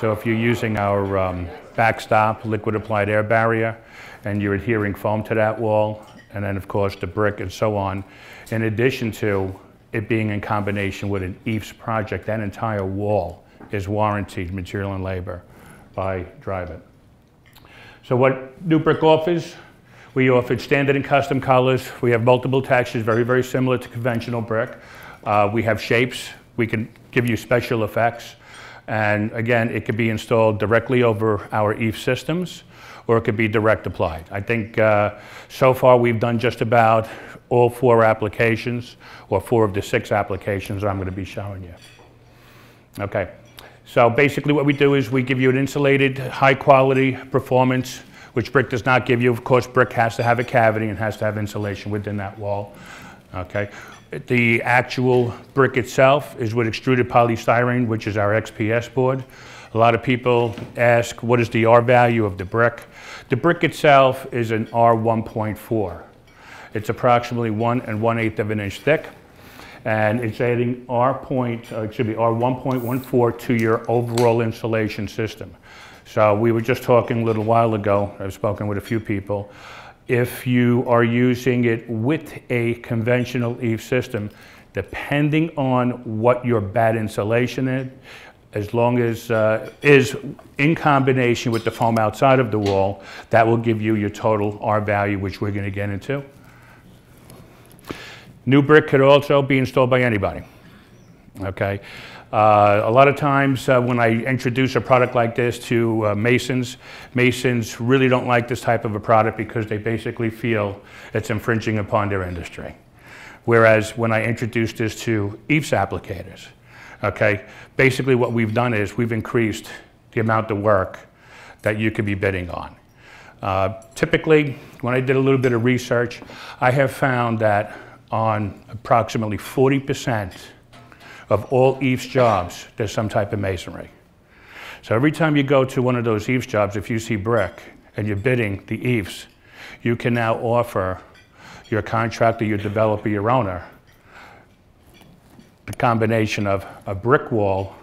So if you're using our um, backstop liquid applied air barrier and you're adhering foam to that wall, and then of course the brick and so on, in addition to it being in combination with an EIFS project, that entire wall is warranted material and labor by Dryvit. So what New Brick offers, we offer standard and custom colors. We have multiple textures, very, very similar to conventional brick. Uh, we have shapes. We can give you special effects. And again, it could be installed directly over our EIFS systems or it could be direct applied. I think uh, so far we've done just about all four applications or four of the six applications I'm going to be showing you. Okay, so basically what we do is we give you an insulated, high quality performance, which brick does not give you. Of course, brick has to have a cavity and has to have insulation within that wall. Okay, the actual brick itself is with extruded polystyrene, which is our XPS board. A lot of people ask, what is the R value of the brick? The brick itself is an R1.4. It's approximately one and one eighth of an inch thick, and it's adding R point, uh, excuse me, R1.14 to your overall insulation system. So we were just talking a little while ago, I've spoken with a few people, if you are using it with a conventional EIFS system, depending on what your batt insulation is, as long as uh, is in combination with the foam outside of the wall, that will give you your total R value, which we're going to get into. New brick could also be installed by anybody. Okay. Uh, a lot of times uh, when I introduce a product like this to uh, masons, masons really don't like this type of a product because they basically feel it's infringing upon their industry. Whereas when I introduce this to EIFS applicators, okay, basically what we've done is we've increased the amount of work that you could be bidding on. Uh, typically, when I did a little bit of research, I have found that on approximately 40 percent of all EIFS jobs, there's some type of masonry. So every time you go to one of those EIFS jobs, if you see brick and you're bidding the EIFS, you can now offer your contractor, your developer, your owner, the combination of a brick wall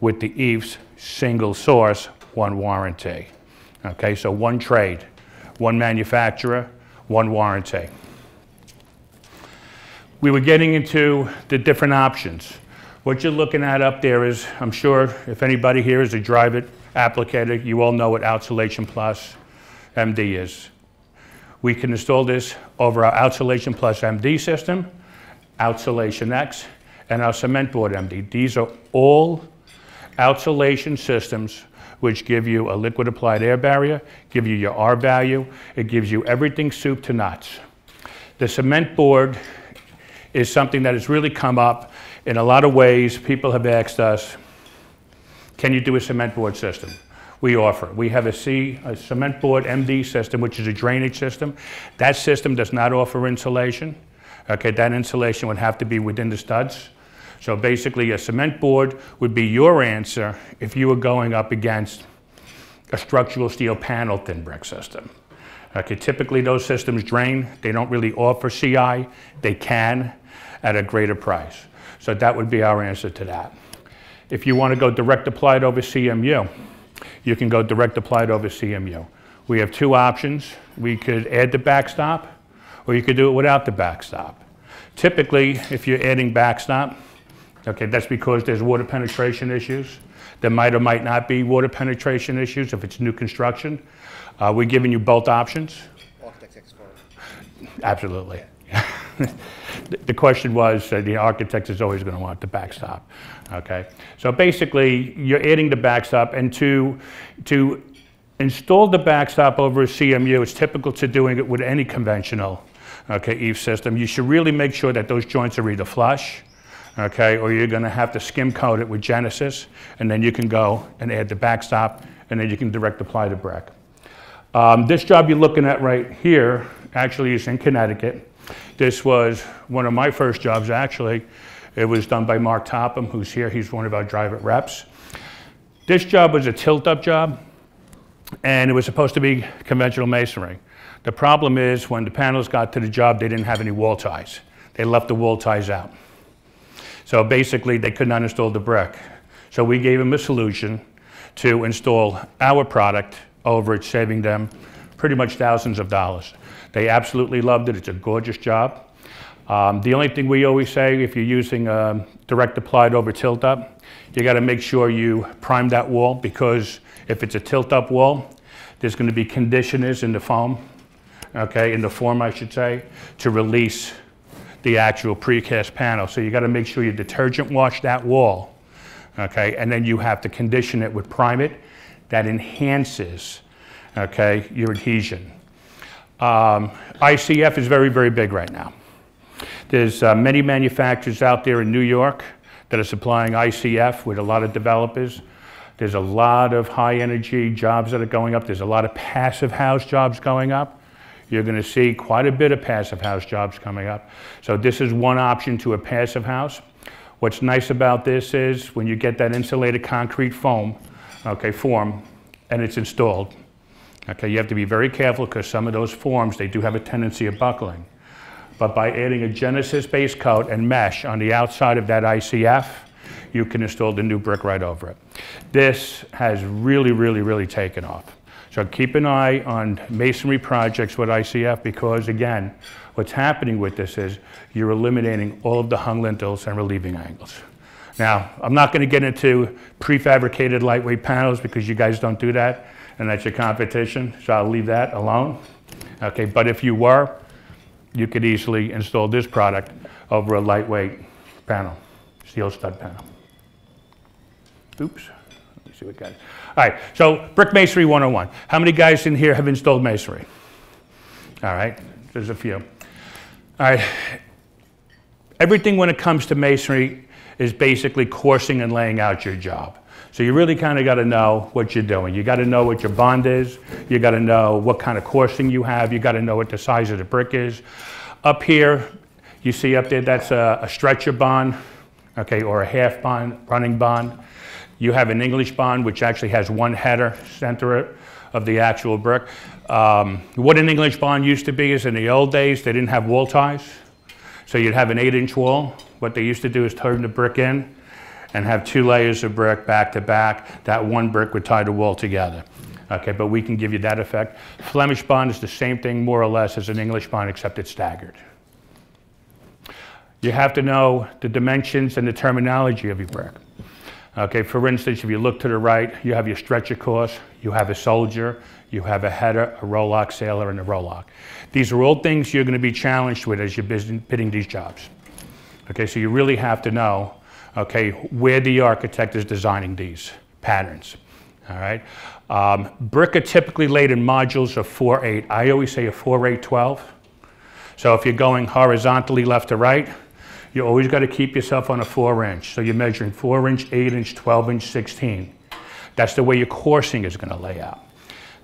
with the EIFS single source, one warranty. Okay, so one trade, one manufacturer, one warranty. We were getting into the different options. What you're looking at up there is, I'm sure if anybody here is a Dryvit applicator, you all know what Outsolation Plus MD is. We can install this over our Outsolation Plus MD system, Outsolation X, and our Cement Board MD. These are all outsolation systems which give you a liquid applied air barrier, give you your R value, it gives you everything soup to nuts. The cement board is something that has really come up in a lot of ways. People have asked us, can you do a cement board system? We offer. We have a C, a cement board MD system, which is a drainage system. That system does not offer insulation. Okay, that insulation would have to be within the studs. So basically, a cement board would be your answer if you were going up against a structural steel panel thin brick system. Okay, typically those systems drain. They don't really offer CI. They can at a greater price. So that would be our answer to that. If you want to go direct applied over CMU, you can go direct applied over CMU. We have two options. We could add the backstop, or you could do it without the backstop. Typically, if you're adding backstop, okay, that's because there's water penetration issues. There might or might not be water penetration issues if it's new construction. Uh, we're giving you both options. Absolutely. the question was uh, the architect is always going to want the backstop. Okay, so basically you're adding the backstop, and to to install the backstop over a CMU, it's typical to doing it with any conventional okay EIFS system. You should really make sure that those joints are either flush, okay, or you're going to have to skim coat it with Genesis, and then you can go and add the backstop, and then you can direct apply the brick. Um, this job you're looking at right here actually is in Connecticut. This was one of my first jobs, actually. It was done by Mark Topham, who's here. He's one of our Dryvit reps. This job was a tilt-up job, and it was supposed to be conventional masonry. The problem is when the panels got to the job, they didn't have any wall ties. They left the wall ties out. So basically, they could not install the brick. So we gave them a solution to install our product over it, saving them pretty much thousands of dollars. They absolutely loved it. It's a gorgeous job. Um, the only thing we always say, if you're using um, direct applied over tilt up, you got to make sure you prime that wall because if it's a tilt up wall, there's going to be conditioners in the foam, okay, in the form I should say, to release the actual precast panel. So you got to make sure you detergent wash that wall, okay, and then you have to condition it with Primate that enhances, okay, your adhesion. Um, ICF is very, very big right now. There's uh, many manufacturers out there in New York that are supplying ICF with a lot of developers. There's a lot of high energy jobs that are going up. There's a lot of passive house jobs going up. You're going to see quite a bit of passive house jobs coming up. So this is one option to a passive house. What's nice about this is when you get that insulated concrete foam, okay, form, and it's installed, okay, you have to be very careful because some of those forms, they do have a tendency of buckling. But by adding a Genesis base coat and mesh on the outside of that ICF, you can install the new brick right over it. This has really, really, really taken off. So keep an eye on masonry projects with ICF because again, what's happening with this is you're eliminating all of the hung lintels and relieving angles. Now, I'm not going to get into prefabricated lightweight panels because you guys don't do that and that's your competition, so I'll leave that alone. Okay, but if you were, you could easily install this product over a lightweight panel, steel stud panel. Oops, let me see what it. All right, so Brick Masonry 101. How many guys in here have installed masonry? All right, there's a few. All right, everything when it comes to masonry is basically coursing and laying out your job. So you really kind of got to know what you're doing. You got to know what your bond is. You got to know what kind of coursing you have. You got to know what the size of the brick is. Up here, you see up there, that's a, a stretcher bond, okay, or a half bond, running bond. You have an English bond, which actually has one header center of the actual brick. Um, what an English bond used to be is in the old days, they didn't have wall ties. So you'd have an eight inch wall. What they used to do is turn the brick in and have two layers of brick back to back. That one brick would tie the wall together. Okay, but we can give you that effect. Flemish bond is the same thing more or less as an English bond except it's staggered. You have to know the dimensions and the terminology of your brick. Okay, for instance, if you look to the right, you have your stretcher course, you have a soldier, you have a header, a rowlock sailor, and a rowlock. These are all things you're going to be challenged with as you're bidding these jobs. Okay, so you really have to know okay, where the architect is designing these patterns. All right. Um, brick are typically laid in modules of 4-8. I always say a 4-8-12. So if you're going horizontally left to right, you always got to keep yourself on a 4 inch. So you're measuring 4 inch, 8 inch, 12 inch, 16. That's the way your coursing is going to lay out.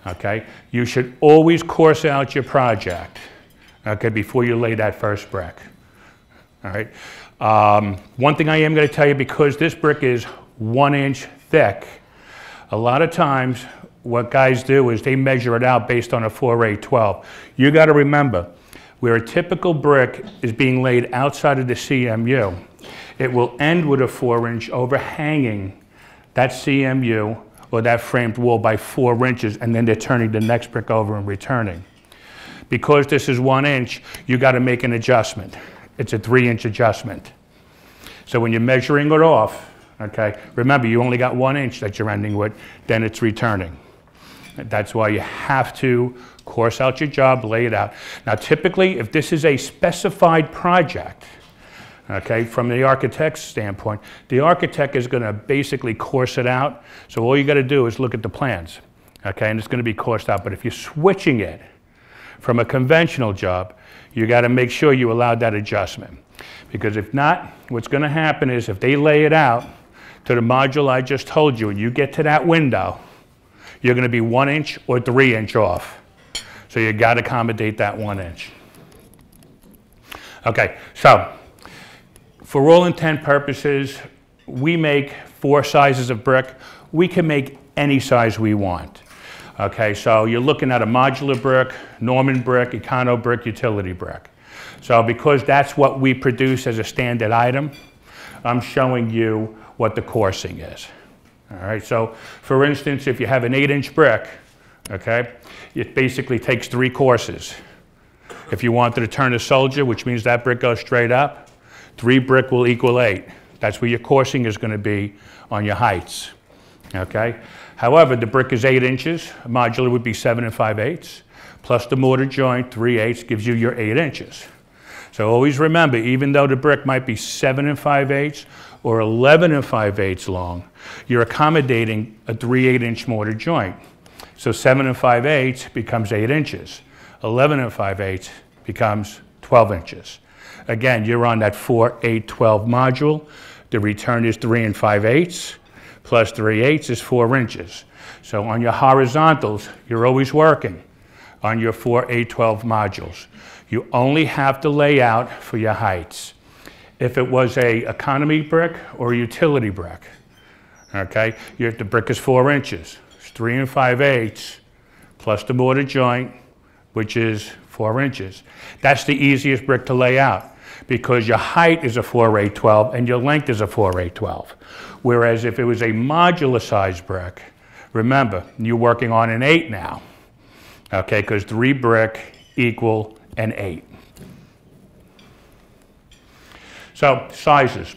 Okay? You should always course out your project okay, before you lay that first brick. All right? Um, one thing I am going to tell you, because this brick is one inch thick, a lot of times what guys do is they measure it out based on a 4A12. You got to remember, where a typical brick is being laid outside of the CMU, it will end with a 4 inch overhanging that CMU or that framed wall by 4 inches and then they're turning the next brick over and returning. Because this is 1 inch, you got to make an adjustment. It's a three inch adjustment. So when you're measuring it off, okay, remember you only got one inch that you're ending with, then it's returning. That's why you have to course out your job, lay it out. Now typically, if this is a specified project, okay, from the architect's standpoint, the architect is going to basically course it out. So all you got to do is look at the plans, okay, and it's going to be coursed out. But if you're switching it from a conventional job, you got to make sure you allow that adjustment. Because if not, what's going to happen is if they lay it out to the module I just told you and you get to that window, you're going to be one inch or three inch off. So you got to accommodate that one inch. Okay, so for all intent purposes, we make four sizes of brick. We can make any size we want. Okay, so you're looking at a modular brick, Norman brick, Econo brick, utility brick. So because that's what we produce as a standard item, I'm showing you what the coursing is. All right, so for instance, if you have an eight inch brick, okay, it basically takes three courses. If you wanted to turn a soldier, which means that brick goes straight up, three brick will equal eight. That's where your coursing is going to be on your heights. Okay? However, the brick is eight inches, modular would be seven and five eighths, plus the mortar joint, three eighths, gives you your eight inches. So always remember, even though the brick might be seven and five eighths or 11 and five eighths long, you're accommodating a three eight inch mortar joint. So seven and five eighths becomes eight inches. 11 and 5 eighths becomes 12 inches. Again, you're on that 4, 8, 12 module. The return is 3 and 5 eighths, plus 3 eighths is 4 inches. So on your horizontals, you're always working on your 4, A12 modules. You only have to lay out for your heights. If it was a economy brick or a utility brick, okay, the brick is 4 inches. It's 3 and 5 eighths, plus the mortar joint, which is four inches. That's the easiest brick to lay out because your height is a 4A12 and your length is a 4A12. Whereas if it was a modular size brick, remember, you're working on an 8 now, okay, because 3 brick equal an 8. So, sizes.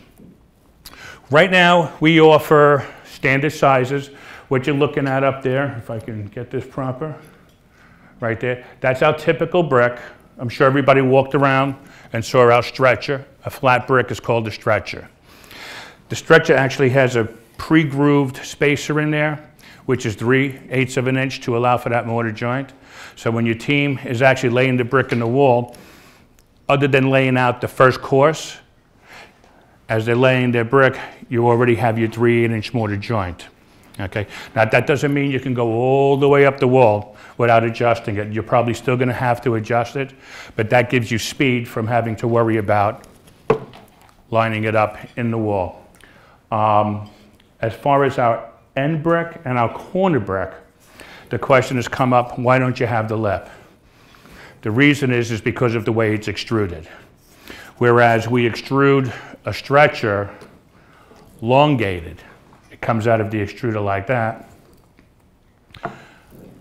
Right now, we offer standard sizes. What you're looking at up there, if I can get this proper, right there. That's our typical brick. I'm sure everybody walked around and saw our stretcher. A flat brick is called a stretcher. The stretcher actually has a pre-grooved spacer in there, which is 3 eighths of an inch to allow for that mortar joint. So when your team is actually laying the brick in the wall, other than laying out the first course, as they're laying their brick, you already have your 3 8 inch mortar joint. Okay. Now that doesn't mean you can go all the way up the wall without adjusting it. You're probably still going to have to adjust it, but that gives you speed from having to worry about lining it up in the wall. Um, as far as our end brick and our corner brick, the question has come up, why don't you have the lip? The reason is, is because of the way it's extruded. Whereas we extrude a stretcher elongated, it comes out of the extruder like that.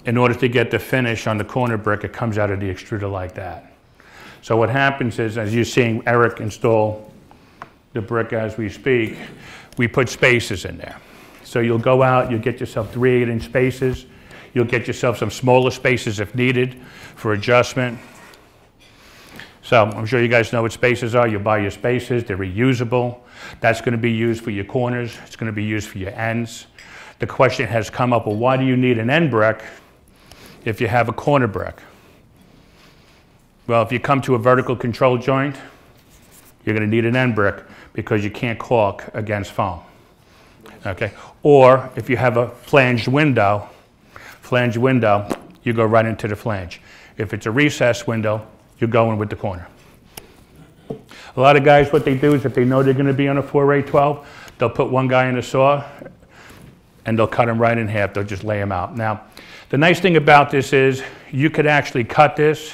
In order to get the finish on the corner brick, it comes out of the extruder like that. So what happens is, as you're seeing Eric install the brick as we speak, we put spaces in there. So you'll go out, you'll get yourself three eight inch spaces. You'll get yourself some smaller spaces if needed for adjustment. So I'm sure you guys know what spaces are. You buy your spaces, they're reusable. That's going to be used for your corners. It's going to be used for your ends. The question has come up, well, why do you need an end brick if you have a corner brick? Well, if you come to a vertical control joint, you're going to need an end brick because you can't caulk against foam. Okay? Or if you have a flanged window, flanged window, you go right into the flange. If it's a recessed window, you're going with the corner. A lot of guys, what they do is if they know they're going to be on a 4A12, they'll put one guy in a saw and they'll cut him right in half. They'll just lay him out. Now, the nice thing about this is you could actually cut this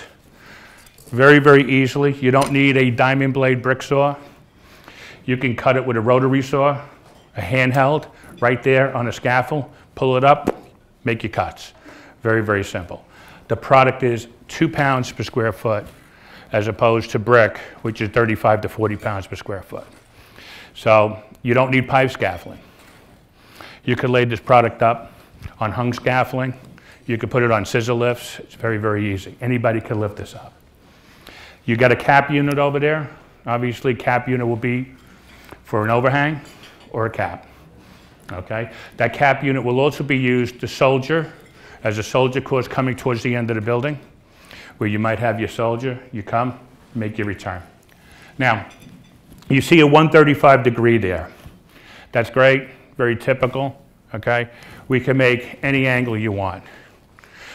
very, very easily. You don't need a diamond blade brick saw. You can cut it with a rotary saw, a handheld, right there on a scaffold. Pull it up, make your cuts. Very, very simple. The product is two pounds per square foot as opposed to brick, which is 35 to 40 pounds per square foot. So you don't need pipe scaffolding. You could lay this product up on hung scaffolding. You could put it on scissor lifts. It's very, very easy. Anybody can lift this up. You got a cap unit over there. Obviously, cap unit will be for an overhang or a cap. Okay? That cap unit will also be used to soldier as a soldier course coming towards the end of the building where you might have your soldier, you come, make your return. Now, you see a 135 degree there. That's great, very typical, okay? We can make any angle you want.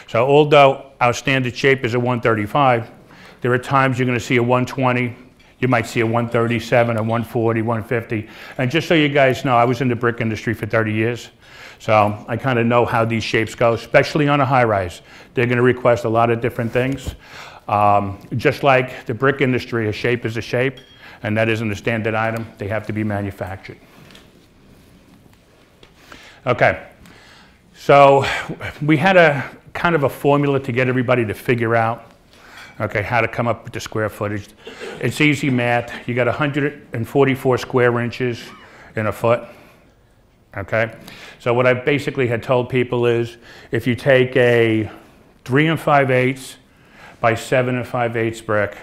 So although our standard shape is a 135, there are times you're gonna see a 120, you might see a 137, a 140, 150. And just so you guys know, I was in the brick industry for 30 years. So I kind of know how these shapes go, especially on a high rise. They're going to request a lot of different things. Um, just like the brick industry, a shape is a shape, and that isn't a standard item. They have to be manufactured. Okay. So we had a kind of a formula to get everybody to figure out, okay, how to come up with the square footage. It's easy math. You got 144 square inches in a foot, okay? So what I basically had told people is if you take a 3 and 5 eighths by 7 and 5 eighths brick,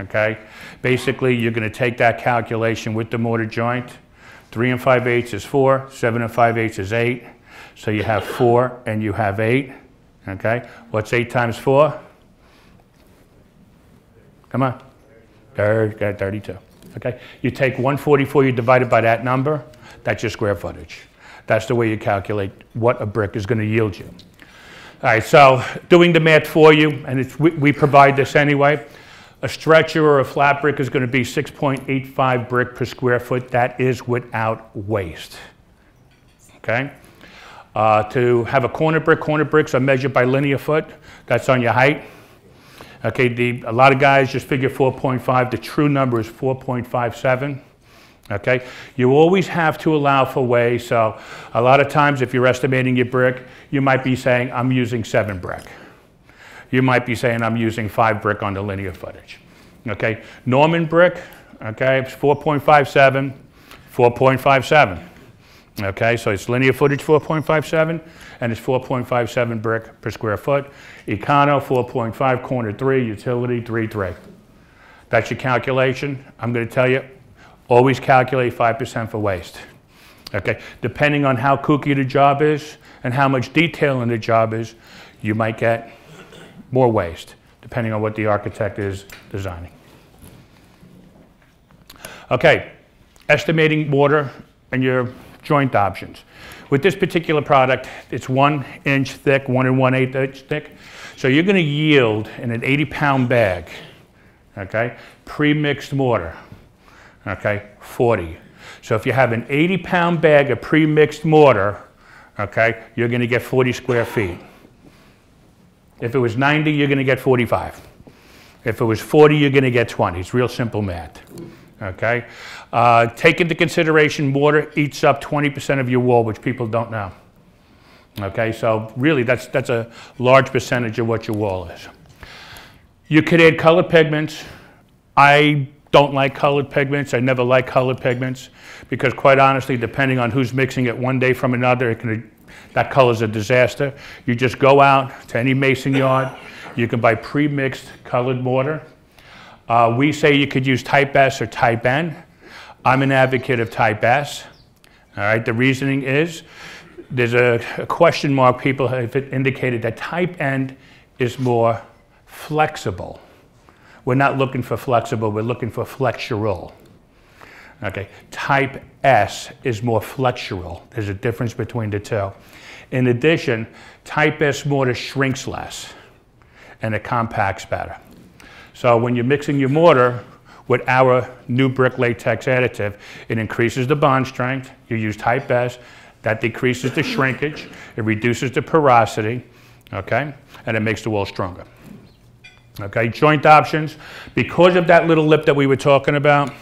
okay? Basically, you're going to take that calculation with the mortar joint. 3 and 5 eighths is 4, 7 and 5 eighths is 8. So you have 4 and you have 8, okay? What's 8 times 4? Come on. 32. Okay? You take 144, you divide it by that number, that's your square footage. That's the way you calculate what a brick is going to yield you. All right, so doing the math for you, and we, we, provide this anyway. A stretcher or a flat brick is going to be 6.85 brick per square foot. That is without waste. Okay? Uh, to have a corner brick, corner bricks are measured by linear foot. That's on your height. Okay, the, a lot of guys just figure 4.5. The true number is 4.57. Okay, you always have to allow for way. So a lot of times if you're estimating your brick, you might be saying, I'm using seven brick. You might be saying, I'm using five brick on the linear footage. Okay, Norman brick, okay, it's 4.57, 4.57. Okay, so it's linear footage 4.57 and it's 4.57 brick per square foot. Econo 4.5, corner 3, utility 3, 3. That's your calculation. I'm going to tell you, always calculate 5% for waste. Okay, depending on how kooky the job is and how much detail in the job is, you might get more waste, depending on what the architect is designing. Okay, estimating water and your joint options. With this particular product, it's one inch thick, one and one eighth inch thick. So you're gonna yield in an 80 pound bag, okay, pre-mixed mortar, okay, 40. So if you have an 80 pound bag of pre-mixed mortar, okay, you're gonna get 40 square feet. If it was 90, you're gonna get 45. If it was 40, you're gonna get 20. It's real simple math, okay? Uh, take into consideration water eats up 20% of your wall, which people don't know. Okay, so really that's, that's a large percentage of what your wall is. You could add colored pigments. I don't like colored pigments. I never like colored pigments because quite honestly, depending on who's mixing it one day from another, it can, that color's a disaster. You just go out to any mason yard. You can buy pre-mixed colored mortar. Uh, we say you could use type S or type N. I'm an advocate of type S. All right, the reasoning is there's a, a question mark. People have indicated that type N is more flexible. We're not looking for flexible, we're looking for flexural. Okay, type S is more flexural. There's a difference between the two. In addition, type S mortar shrinks less and it compacts better. So when you're mixing your mortar, with our new brick latex additive. It increases the bond strength. You use type S. That decreases the shrinkage. It reduces the porosity, okay? And it makes the wall stronger. Okay, joint options. Because of that little lip that we were talking about,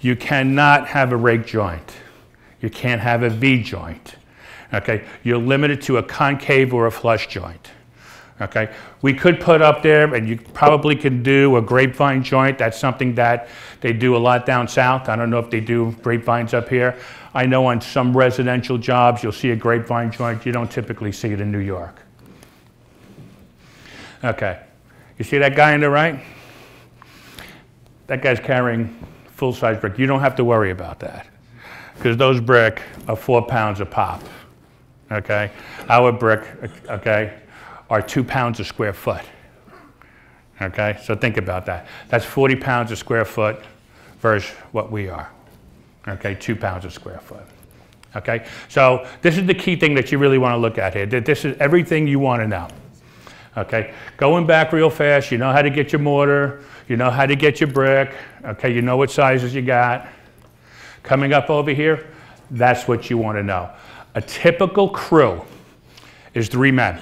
you cannot have a rake joint. You can't have a V joint. Okay, you're limited to a concave or a flush joint. Okay, we could put up there, and you probably can do a grapevine joint. That's something that they do a lot down south. I don't know if they do grapevines up here. I know on some residential jobs you'll see a grapevine joint. You don't typically see it in New York. Okay, you see that guy on the right? That guy's carrying full-size brick. You don't have to worry about that because those brick are four pounds a pop. Okay, our brick, okay, are two pounds a square foot. Okay, so think about that. That's 40 pounds a square foot versus what we are. Okay, two pounds a square foot. Okay, so this is the key thing that you really want to look at here. That this is everything you want to know. Okay, going back real fast, you know how to get your mortar, you know how to get your brick, okay, you know what sizes you got. Coming up over here, that's what you want to know. A typical crew is three men.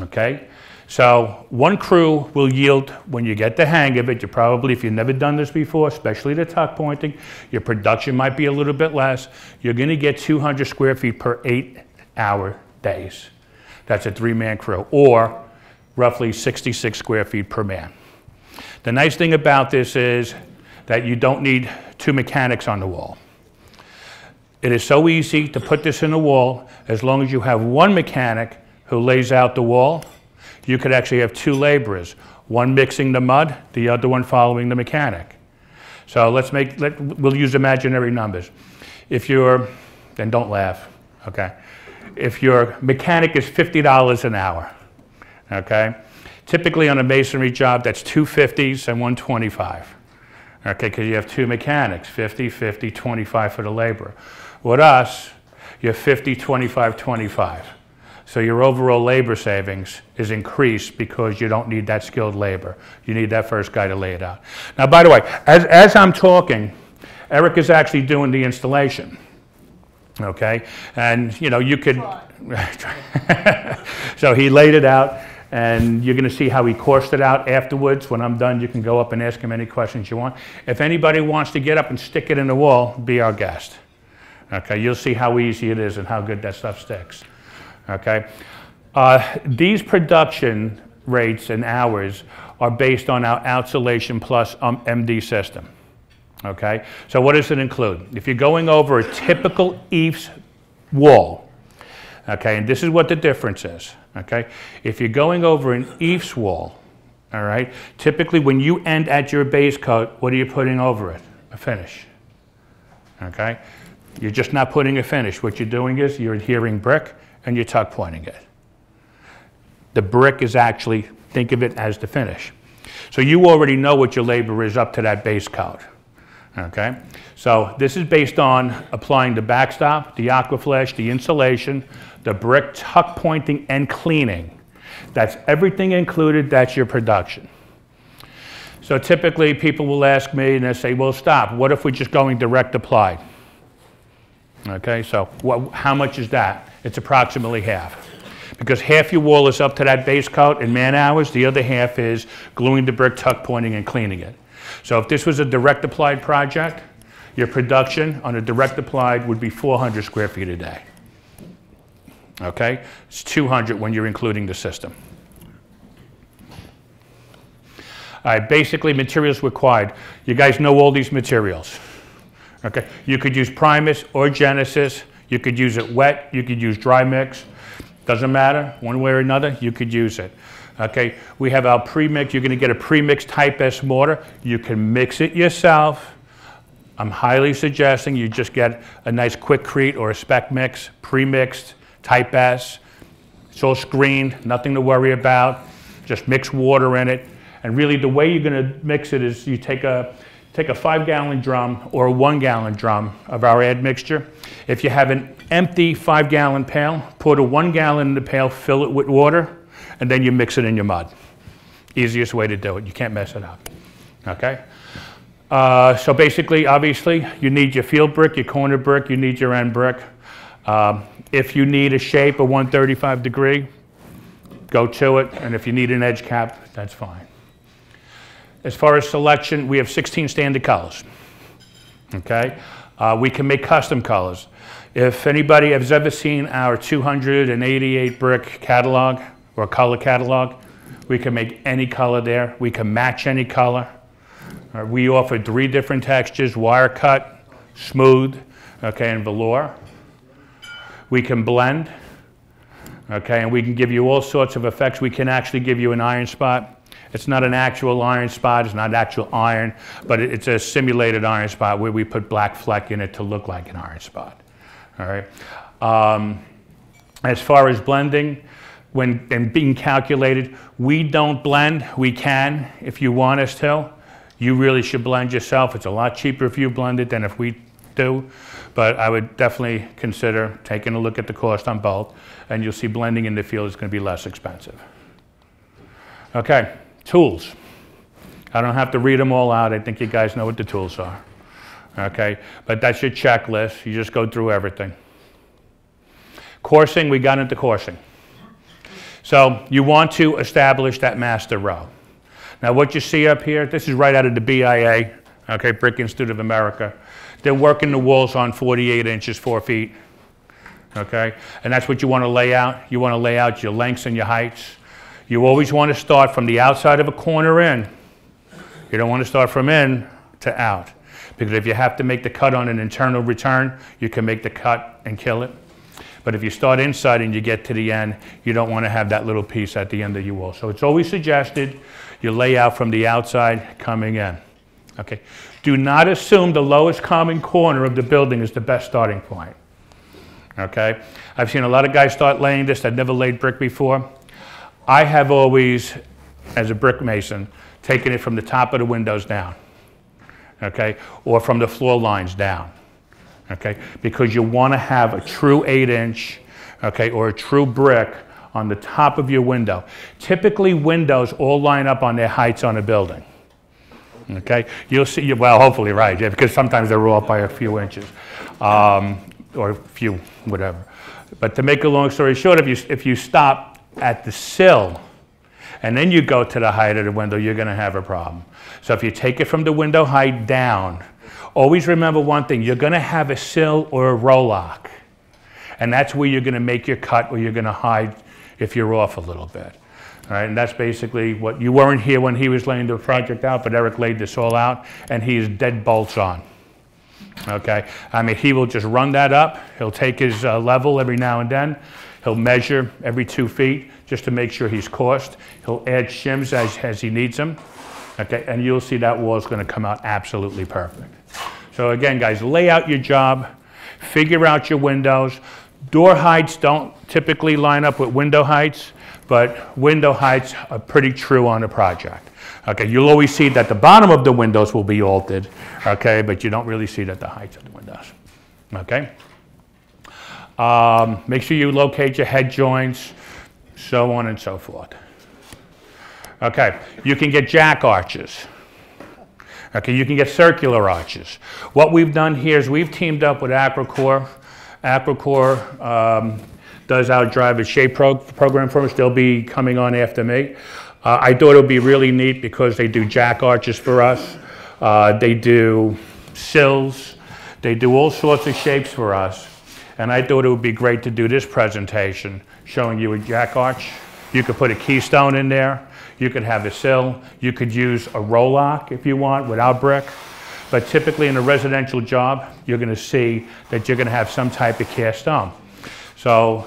Okay? So one crew will yield, when you get the hang of it, you probably, if you've never done this before, especially the tuck pointing, your production might be a little bit less. You're gonna get 200 square feet per eight hour days. That's a three-man crew, or roughly 66 square feet per man. The nice thing about this is that you don't need two mechanics on the wall. It is so easy to put this in the wall as long as you have one mechanic who lays out the wall. You could actually have two laborers, one mixing the mud, the other one following the mechanic. So let's make, let, we'll use imaginary numbers. If you're, then don't laugh, okay? If your mechanic is $50 an hour, okay? Typically on a masonry job, that's two 50s and one 25. Okay, because you have two mechanics, 50, 50, 25 for the laborer. With us, you have 50, 25, 25. So your overall labor savings is increased because you don't need that skilled labor. You need that first guy to lay it out. Now, by the way, as, as I'm talking, Eric is actually doing the installation. Okay? And, you know, you could. so he laid it out and you're going to see how he coursed it out afterwards. When I'm done, you can go up and ask him any questions you want. If anybody wants to get up and stick it in the wall, be our guest. Okay, you'll see how easy it is and how good that stuff sticks. Okay, uh, these production rates and hours are based on our Outsolation Plus um, MD system. Okay, so what does it include? If you're going over a typical EIFS wall, okay, and this is what the difference is okay? If you're going over an EIFS wall, all right, typically when you end at your base coat, what are you putting over it? A finish, okay? You're just not putting a finish. What you're doing is you're adhering brick and you're tuck pointing it. The brick is actually, think of it as the finish. So you already know what your labor is up to that base coat. Okay, so this is based on applying the backstop, the aquaflash, the insulation, the brick tuck pointing and cleaning. That's everything included, that's your production. So typically people will ask me and they say, well, stop, what if we're just going direct applied? Okay, so what, how much is that? It's approximately half. Because half your wall is up to that base coat in man hours, the other half is gluing the brick, tuck pointing, and cleaning it. So if this was a direct applied project, your production on a direct applied would be 400 square feet a day. Okay? It's 200 when you're including the system. All right, basically materials required. You guys know all these materials. Okay, you could use Primus or Genesis. You could use it wet. You could use dry mix. Doesn't matter, one way or another, you could use it. Okay, we have our pre-mix. You're going to get a pre-mixed type S mortar. You can mix it yourself. I'm highly suggesting you just get a nice Quikrete or a spec mix, pre-mixed, type S. It's all screened, nothing to worry about. Just mix water in it. And really the way you're going to mix it is you take a, take a five gallon drum or a one gallon drum of our admixture. If you have an empty five gallon pail, put a one gallon in the pail, fill it with water, and then you mix it in your mud. Easiest way to do it. You can't mess it up. Okay? Uh, so basically, obviously, you need your field brick, your corner brick, you need your end brick. Um, if you need a shape of 135 degree, go to it. And if you need an edge cap, that's fine. As far as selection, we have 16 standard colors. Okay? Uh, we can make custom colors. If anybody has ever seen our 288 brick catalog, or color catalog. We can make any color there. We can match any color. Uh, we offer three different textures, wire cut, smooth, okay, and velour. We can blend, okay, and we can give you all sorts of effects. We can actually give you an iron spot. It's not an actual iron spot, it's not actual iron, but it's a simulated iron spot where we put black fleck in it to look like an iron spot, all right? Um, as far as blending, when and being calculated. We don't blend. We can if you want us to. You really should blend yourself. It's a lot cheaper if you blend it than if we do. But I would definitely consider taking a look at the cost on both, and you'll see blending in the field is going to be less expensive. Okay, tools. I don't have to read them all out. I think you guys know what the tools are. Okay, but that's your checklist. You just go through everything. Coursing, we got into coursing. So you want to establish that master row. Now what you see up here, this is right out of the BIA, okay, Brick Institute of America. They're working the walls on 48 inches, 4 feet, okay? And that's what you want to lay out. You want to lay out your lengths and your heights. You always want to start from the outside of a corner in. You don't want to start from in to out. Because if you have to make the cut on an internal return, you can make the cut and kill it. But if you start inside and you get to the end, you don't want to have that little piece at the end of your wall. So it's always suggested you lay out from the outside coming in. Okay. Do not assume the lowest common corner of the building is the best starting point. Okay. I've seen a lot of guys start laying this that never laid brick before. I have always, as a brick mason, taken it from the top of the windows down. Okay. Or from the floor lines down okay? Because you want to have a true eight inch, okay, or a true brick on the top of your window. Typically windows all line up on their heights on a building. Okay, you'll see, well, hopefully right, yeah, because sometimes they're off by a few inches, um, or a few, whatever. But to make a long story short, if you, if you stop at the sill and then you go to the height of the window, you're going to have a problem. So if you take it from the window height down, Always remember one thing, you're gonna have a sill or a rowlock. And that's where you're gonna make your cut or you're gonna hide if you're off a little bit. All right, and that's basically what, you weren't here when he was laying the project out, but Eric laid this all out and he is dead bolts on. Okay, I mean, he will just run that up. He'll take his uh, level every now and then. He'll measure every two feet just to make sure he's coursed. He'll add shims as, as he needs them. Okay, and you'll see that wall is going to come out absolutely perfect. So again, guys, lay out your job, figure out your windows. Door heights don't typically line up with window heights, but window heights are pretty true on a project. Okay, you'll always see that the bottom of the windows will be altered, okay, but you don't really see that the heights of the windows. Okay? Um, make sure you locate your head joints, so on and so forth. Okay, you can get jack arches. Okay, you can get circular arches. What we've done here is we've teamed up with Acrocore. Acrocore um, does our Dryvit shape pro program for us. They'll be coming on after me. Uh, I thought it would be really neat because they do jack arches for us. Uh, they do sills. They do all sorts of shapes for us. And I thought it would be great to do this presentation showing you a jack arch. You could put a keystone in there. You could have a sill. You could use a roll rowlock if you want without brick. But typically in a residential job, you're going to see that you're going to have some type of cast stone. So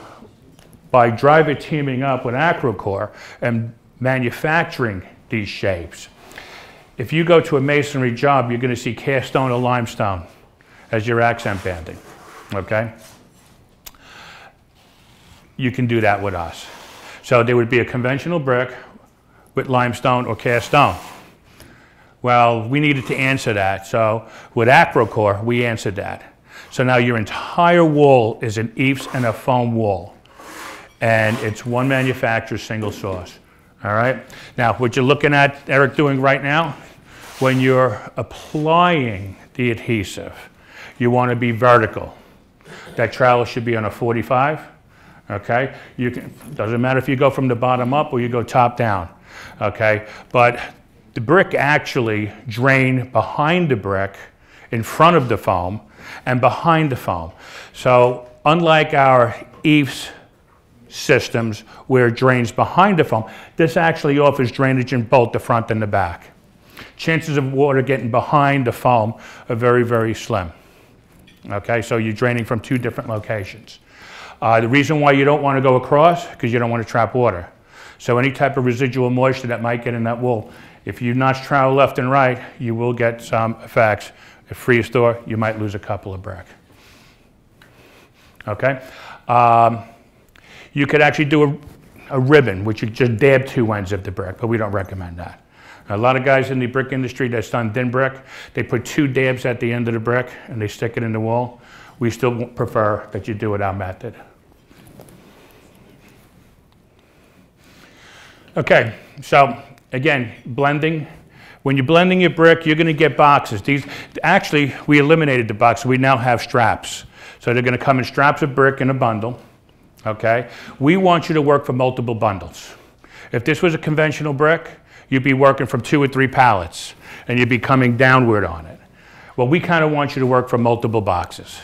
by Dryvit teaming up with Acrocore and manufacturing these shapes, if you go to a masonry job, you're going to see cast stone or limestone as your accent banding, okay? You can do that with us. So there would be a conventional brick with limestone or cast stone? Well, we needed to answer that. So with Acrocore, we answered that. So now your entire wall is an EIFS and a foam wall. And it's one manufacturer, single source. All right? Now, what you're looking at Eric doing right now, when you're applying the adhesive, you want to be vertical. That trowel should be on a 45. Okay? You can, doesn't matter if you go from the bottom up or you go top down okay? But the brick actually drain behind the brick, in front of the foam, and behind the foam. So unlike our EIFS systems where it drains behind the foam, this actually offers drainage in both the front and the back. Chances of water getting behind the foam are very, very slim. Okay, so you're draining from two different locations. Uh, the reason why you don't want to go across, because you don't want to trap water. So any type of residual moisture that might get in that wool, if you notch trowel left and right, you will get some effects. If freeze thaw, you might lose a couple of brick. Okay? Um, you could actually do a, a ribbon, which you just dab two ends of the brick, but we don't recommend that. A lot of guys in the brick industry that's done thin brick, they put two dabs at the end of the brick and they stick it in the wall. We still prefer that you do it our method. Okay, so again, blending. When you're blending your brick, you're going to get boxes. These Actually, we eliminated the box. We now have straps. So they're going to come in straps of brick in a bundle. okay? We want you to work for multiple bundles. If this was a conventional brick, you'd be working from two or three pallets, and you'd be coming downward on it. Well, we kind of want you to work for multiple boxes.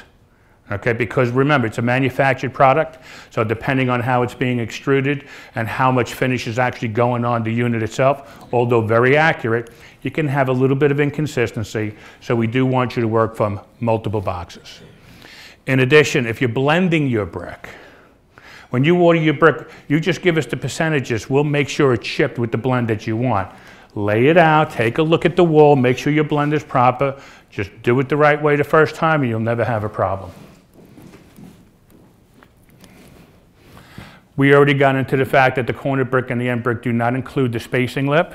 Okay, because remember, it's a manufactured product, so depending on how it's being extruded and how much finish is actually going on the unit itself, although very accurate, you can have a little bit of inconsistency, so we do want you to work from multiple boxes. In addition, if you're blending your brick, when you order your brick, you just give us the percentages. We'll make sure it's shipped with the blend that you want. Lay it out, take a look at the wall, make sure your blend is proper. Just do it the right way the first time and you'll never have a problem. We already got into the fact that the corner brick and the end brick do not include the spacing lip.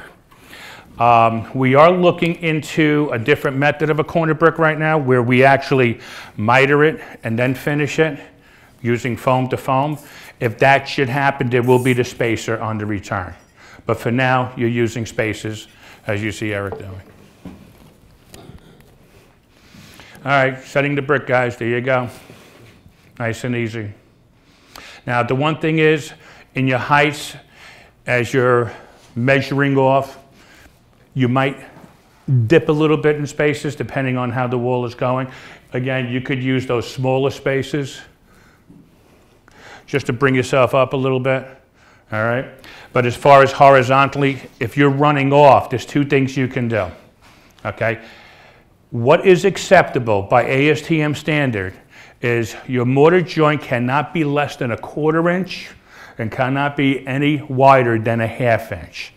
Um, we are looking into a different method of a corner brick right now where we actually miter it and then finish it using foam to foam. If that should happen, there will be the spacer on the return. But for now, you're using spacers as you see Eric doing. All right, setting the brick, guys. There you go. Nice and easy. Now, the one thing is, in your heights, as you're measuring off, you might dip a little bit in spaces depending on how the wall is going. Again, you could use those smaller spaces just to bring yourself up a little bit. All right. But as far as horizontally, if you're running off, there's two things you can do. Okay. What is acceptable by ASTM standard is your mortar joint cannot be less than a quarter inch and cannot be any wider than a half inch.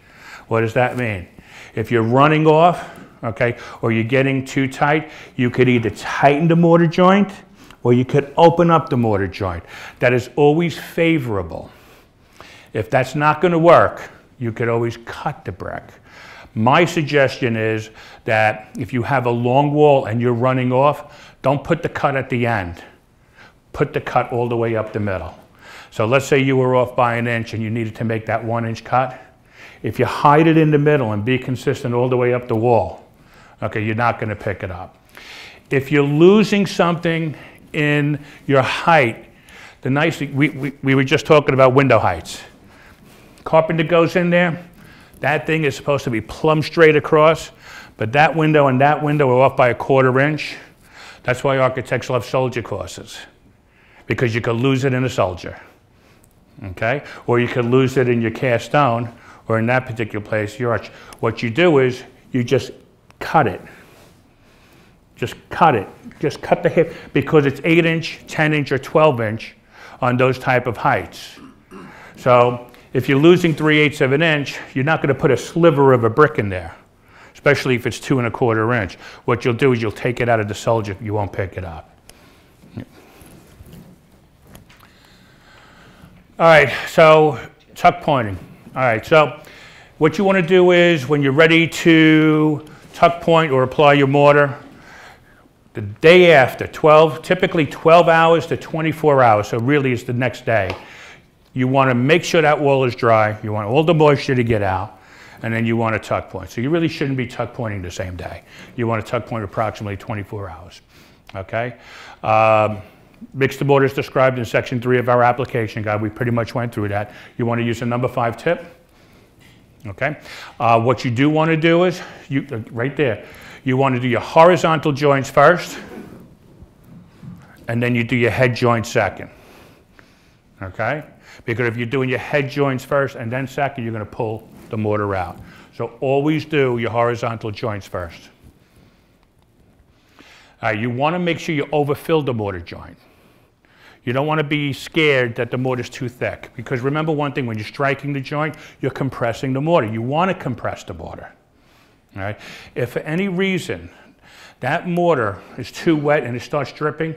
What does that mean? If you're running off, okay, or you're getting too tight, you could either tighten the mortar joint or you could open up the mortar joint. That is always favorable. If that's not going to work, you could always cut the brick. My suggestion is that if you have a long wall and you're running off, don't put the cut at the end put the cut all the way up the middle. So let's say you were off by an inch and you needed to make that one inch cut. If you hide it in the middle and be consistent all the way up the wall, okay, you're not going to pick it up. If you're losing something in your height, the nice thing, we, we, we were just talking about window heights. Carpenter goes in there, that thing is supposed to be plumb straight across, but that window and that window are off by a quarter inch. That's why architects love soldier courses because you could lose it in a soldier, okay? Or you could lose it in your cast stone, or in that particular place, your arch. What you do is you just cut it. Just cut it. Just cut the hip because it's 8 inch, 10 inch, or 12 inch on those type of heights. So if you're losing 3 eighths of an inch, you're not going to put a sliver of a brick in there, especially if it's two and a quarter inch. What you'll do is you'll take it out of the soldier, you won't pick it up. All right, so tuck pointing. All right, so what you want to do is when you're ready to tuck point or apply your mortar, the day after, 12, typically 12 hours to 24 hours, so really it's the next day, you want to make sure that wall is dry, you want all the moisture to get out, and then you want to tuck point. So you really shouldn't be tuck pointing the same day. You want to tuck point approximately 24 hours, okay? Um, Mixed mortar is described in section three of our application guide. We pretty much went through that. You want to use a number five tip. Okay. Uh, what you do want to do is, you, uh, right there, you want to do your horizontal joints first, and then you do your head joint second. Okay? Because if you're doing your head joints first and then second, you're going to pull the mortar out. So always do your horizontal joints first. You want to make sure you overfill the mortar joint. You don't want to be scared that the mortar is too thick because remember one thing, when you're striking the joint, you're compressing the mortar. You want to compress the mortar. Right? If for any reason that mortar is too wet and it starts dripping,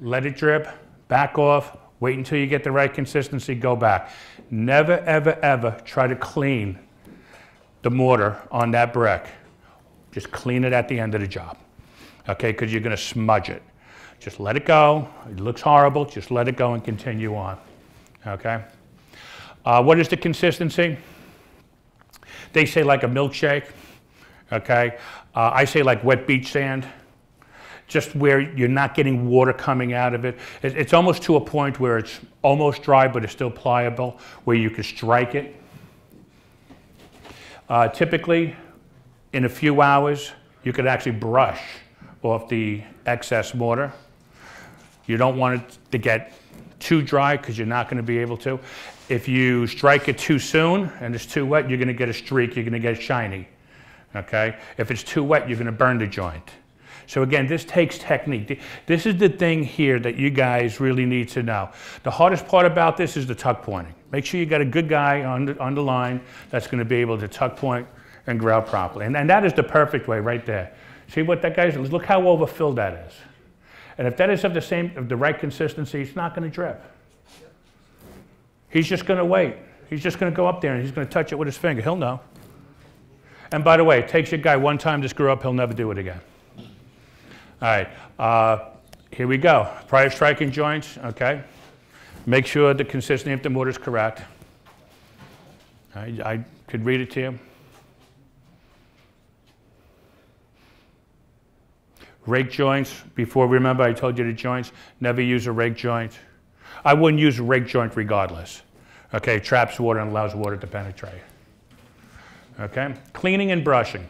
let it drip, back off, wait until you get the right consistency, go back. Never, ever, ever try to clean the mortar on that brick. Just clean it at the end of the job, okay, because you're going to smudge it. Just let it go. It looks horrible. Just let it go and continue on. Okay? Uh, what is the consistency? They say like a milkshake. Okay? Uh, I say like wet beach sand. just where you're not getting water coming out of it. it. It's almost to a point where it's almost dry, but it's still pliable, where you can strike it. Uh, typically, in a few hours, you could actually brush off the excess water. You don't want it to get too dry because you're not going to be able to. If you strike it too soon and it's too wet, you're going to get a streak, you're going to get shiny. Okay? If it's too wet, you're going to burn the joint. So again, this takes technique. This is the thing here that you guys really need to know. The hardest part about this is the tuck pointing. Make sure you got a good guy on the, on the line that's going to be able to tuck point and grout properly. And, and that is the perfect way right there. See what that guy's, look how overfilled that is. And if that is of the same, of the right consistency, it's not going to drip. He's just going to wait. He's just going to go up there and he's going to touch it with his finger. He'll know. And by the way, it takes your guy one time to screw up, he'll never do it again. All right, uh, here we go. Prior striking joints, okay. Make sure the consistency of the mortar is correct. I, I could read it to you. Rake joints, before remember I told you the joints, never use a rake joint. I wouldn't use a rake joint regardless. Okay, traps water and allows water to penetrate. Okay, cleaning and brushing.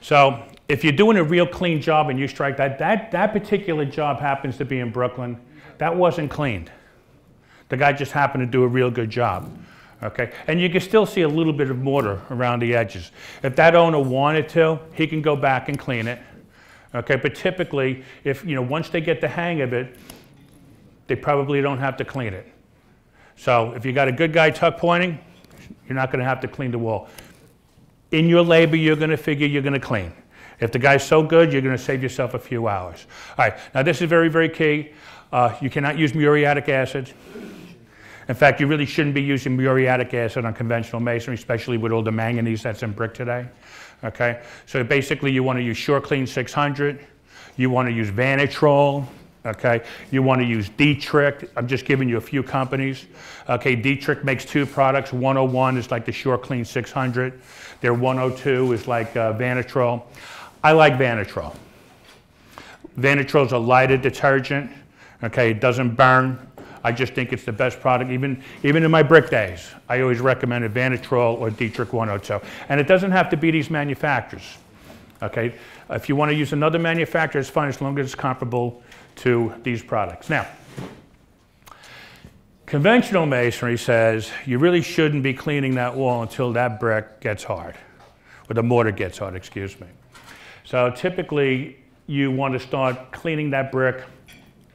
So if you're doing a real clean job and you strike that, that, that particular job happens to be in Brooklyn, that wasn't cleaned. The guy just happened to do a real good job. Okay, and you can still see a little bit of mortar around the edges. If that owner wanted to, he can go back and clean it. Okay, but typically, if you know, once they get the hang of it, they probably don't have to clean it. So if you got a good guy tuck pointing, you're not going to have to clean the wall. In your labor, you're going to figure you're going to clean. If the guy's so good, you're going to save yourself a few hours. All right, now this is very, very key. Uh, you cannot use muriatic acid. In fact, you really shouldn't be using muriatic acid on conventional masonry, especially with all the manganese that's in brick today. Okay, so basically you want to use Sure Klean 600. You want to use Vanatrol. Okay, you want to use Diedrich. I'm just giving you a few companies. Okay, Diedrich makes two products. 101 is like the Sure Klean 600. Their 102 is like uh, Vanatrol. I like Vanatrol. Vanatrol is a lighted detergent. Okay, it doesn't burn. I just think it's the best product. Even, even in my brick days, I always recommended Vanatrol or Diedrich 102. And it doesn't have to be these manufacturers. Okay, if you want to use another manufacturer, it's fine as long as it's comparable to these products. Now, conventional masonry says you really shouldn't be cleaning that wall until that brick gets hard, or the mortar gets hard, excuse me. So typically, you want to start cleaning that brick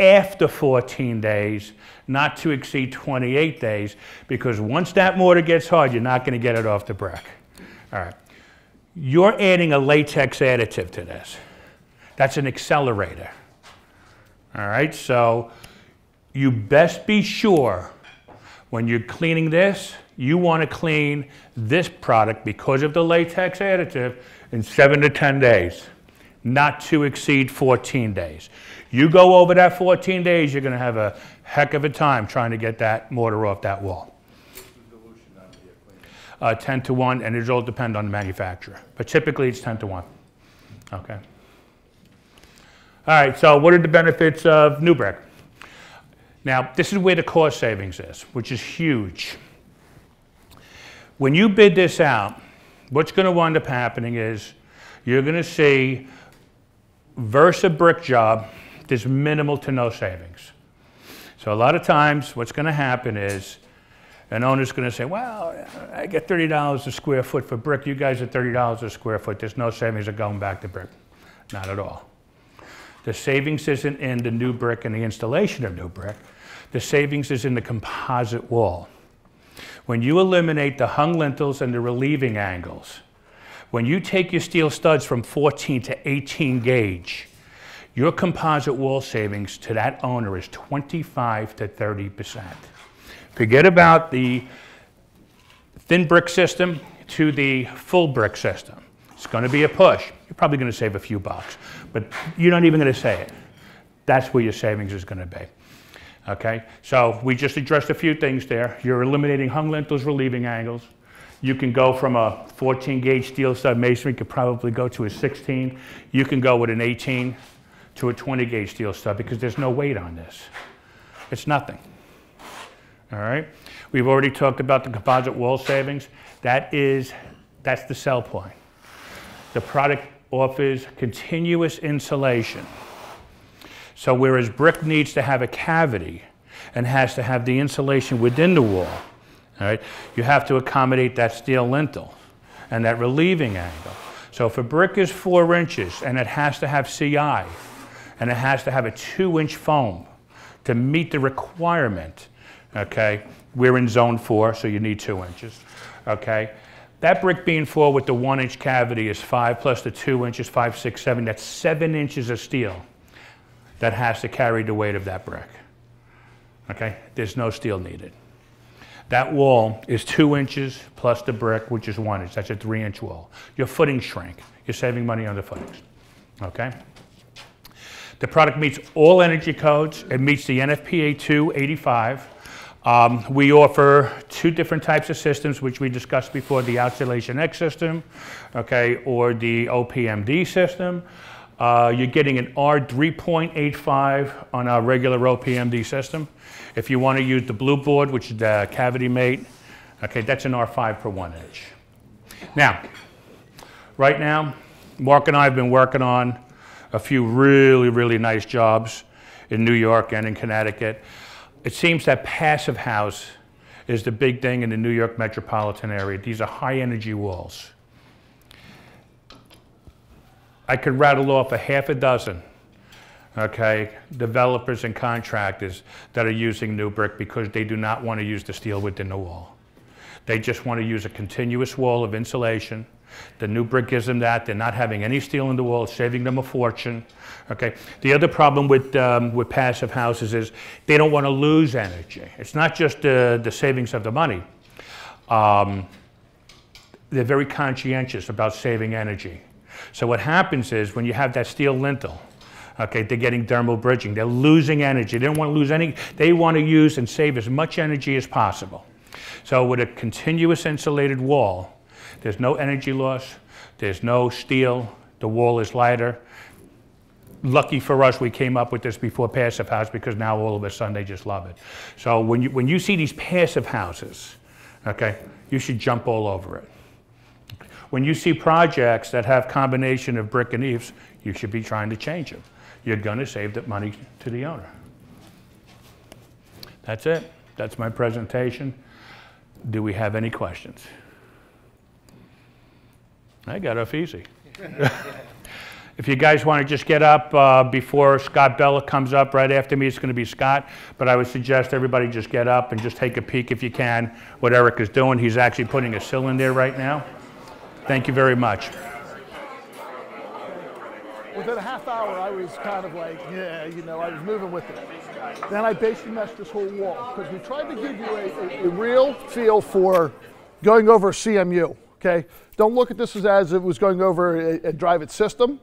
after 14 days, not to exceed 28 days, because once that mortar gets hard, you're not going to get it off the brick. All right. You're adding a latex additive to this. That's an accelerator. All right, so you best be sure when you're cleaning this, you want to clean this product because of the latex additive in seven to 10 days, not to exceed 14 days. You go over that 14 days, you're going to have a heck of a time trying to get that mortar off that wall. Uh, 10 to 1, and it all depend on the manufacturer. But typically it's 10 to 1. Okay. All right, so what are the benefits of NewBrick? Now, this is where the cost savings is, which is huge. When you bid this out, what's going to wind up happening is you're going to see versus brick job, there's minimal to no savings. So a lot of times what's going to happen is an owner's going to say, well, I get $30 a square foot for brick. You guys are $30 a square foot. There's no savings of going back to brick. Not at all. The savings isn't in the new brick and the installation of new brick. The savings is in the composite wall. When you eliminate the hung lintels and the relieving angles, when you take your steel studs from 14 to 18 gauge, your composite wall savings to that owner is 25 to 30%. Forget about the thin brick system to the full brick system. It's going to be a push. You're probably going to save a few bucks, but you're not even going to say it. That's where your savings is going to be. Okay, so we just addressed a few things there. You're eliminating hung lintels, relieving angles. You can go from a 14 gauge steel stud masonry, could probably go to a 16. You can go with an 18 to a 20 gauge steel stud because there's no weight on this. It's nothing. All right. We've already talked about the composite wall savings. That is, that's the sell point. The product offers continuous insulation. So whereas brick needs to have a cavity and has to have the insulation within the wall, all right, you have to accommodate that steel lintel and that relieving angle. So if a brick is four inches and it has to have CI and it has to have a two inch foam to meet the requirement, okay, we're in zone four, so you need two inches, okay? That brick being four with the one inch cavity is five plus the two inches, five, six, seven, that's seven inches of steel that has to carry the weight of that brick. Okay, there's no steel needed. That wall is two inches plus the brick, which is one inch. That's a three inch wall. Your footings shrink. You're saving money on the footings. Okay? The product meets all energy codes. It meets the NFPA 285. Um, we offer two different types of systems, which we discussed before, the Outsulation X system, okay, or the OPMD system. Uh, you're getting an R3.85 on our regular OPMD system. If you want to use the blue board, which is the cavity mate, okay, that's an R5 per one inch. Now, right now, Mark and I have been working on a few really, really nice jobs in New York and in Connecticut. It seems that passive house is the big thing in the New York metropolitan area. These are high energy walls. I could rattle off a half a dozen, okay, developers and contractors that are using new brick because they do not want to use the steel within the wall. They just want to use a continuous wall of insulation. The new brick gives them that. They're not having any steel in the wall, saving them a fortune. Okay. The other problem with, um, with passive houses is they don't want to lose energy. It's not just uh, the savings of the money. Um, they're very conscientious about saving energy. So what happens is when you have that steel lintel, okay, they're getting thermal bridging. They're losing energy. They don't want to lose any. They want to use and save as much energy as possible. So with a continuous insulated wall, there's no energy loss. There's no steel. The wall is lighter. Lucky for us, we came up with this before passive house because now all of a sudden they just love it. So when you, when you see these passive houses, okay, you should jump all over it. When you see projects that have combination of brick and EIFS, you should be trying to change them. You're going to save that money to the owner. That's it. That's my presentation. Do we have any questions? I got off easy. if you guys want to just get up uh, before Scott Bella comes up right after me, it's going to be Scott. But I would suggest everybody just get up and just take a peek if you can what Eric is doing. He's actually putting a sill in there right now. Thank you very much. Within a half hour, I was kind of like, yeah, you know, I was moving with it. Then I basically messed this whole wall because we tried to give you a, a, a real feel for going over CMU. Okay, don't look at this as, as it was going over a, a Dryvit system.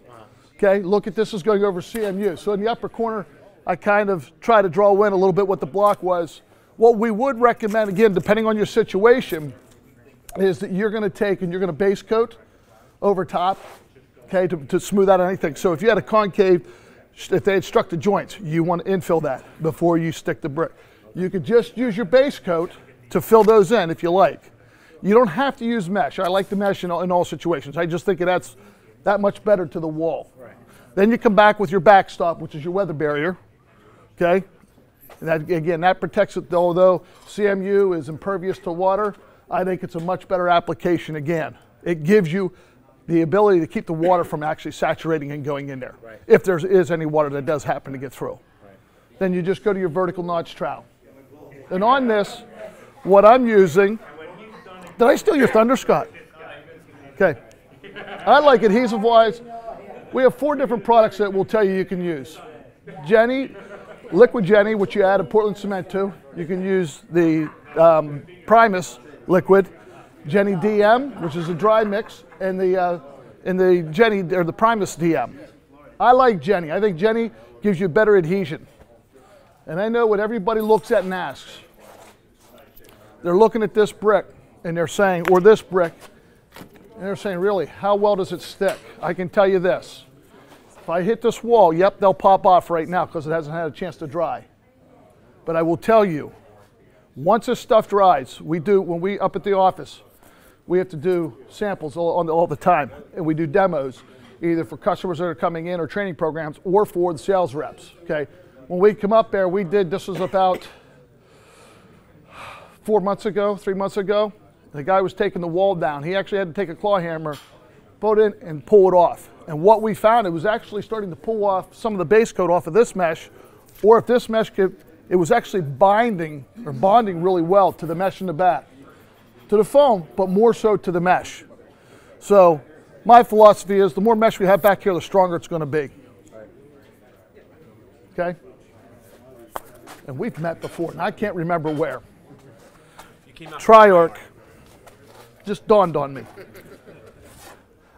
Okay, look at this as going over CMU. So in the upper corner, I kind of try to draw in a little bit what the block was. What we would recommend, again, depending on your situation, is that you're going to take and you're going to base coat over top, okay, to, to smooth out anything. So if you had a concave, if they had struck the joints, you want to infill that before you stick the brick. You could just use your base coat to fill those in if you like. You don't have to use mesh. I like the mesh in all, in all situations. I just think that's that much better to the wall. Right. Then you come back with your backstop, which is your weather barrier. Okay? And that, again, that protects it, although CMU is impervious to water, I think it's a much better application again. It gives you the ability to keep the water from actually saturating and going in there, right. if there is any water that does happen to get through. Right. Then you just go to your vertical notch trowel. And on this, what I'm using did I steal your thunder, Scott? Okay. I like adhesive wise. We have four different products that will tell you you can use. Jenny, liquid Jenny, which you add a Portland cement to. You can use the um, Primus liquid, Jenny DM, which is a dry mix, and the uh, and the Jenny or the Primus DM. I like Jenny. I think Jenny gives you better adhesion. And I know what everybody looks at and asks. They're looking at this brick and they're saying, or this brick, and they're saying, really, how well does it stick? I can tell you this. If I hit this wall, yep, they'll pop off right now because it hasn't had a chance to dry. But I will tell you, once this stuff dries, we do, when we up at the office, we have to do samples all, all the time, and we do demos, either for customers that are coming in or training programs, or for the sales reps. Okay, when we come up there, we did. This was about four months ago, three months ago. The guy was taking the wall down. He actually had to take a claw hammer, put it in, and pull it off. And what we found, it was actually starting to pull off some of the base coat off of this mesh, or if this mesh could, it was actually binding or bonding really well to the mesh in the back to the foam, but more so to the mesh. So my philosophy is the more mesh we have back here, the stronger it's going to be. Okay? And we've met before, and I can't remember where. Triarch just dawned on me.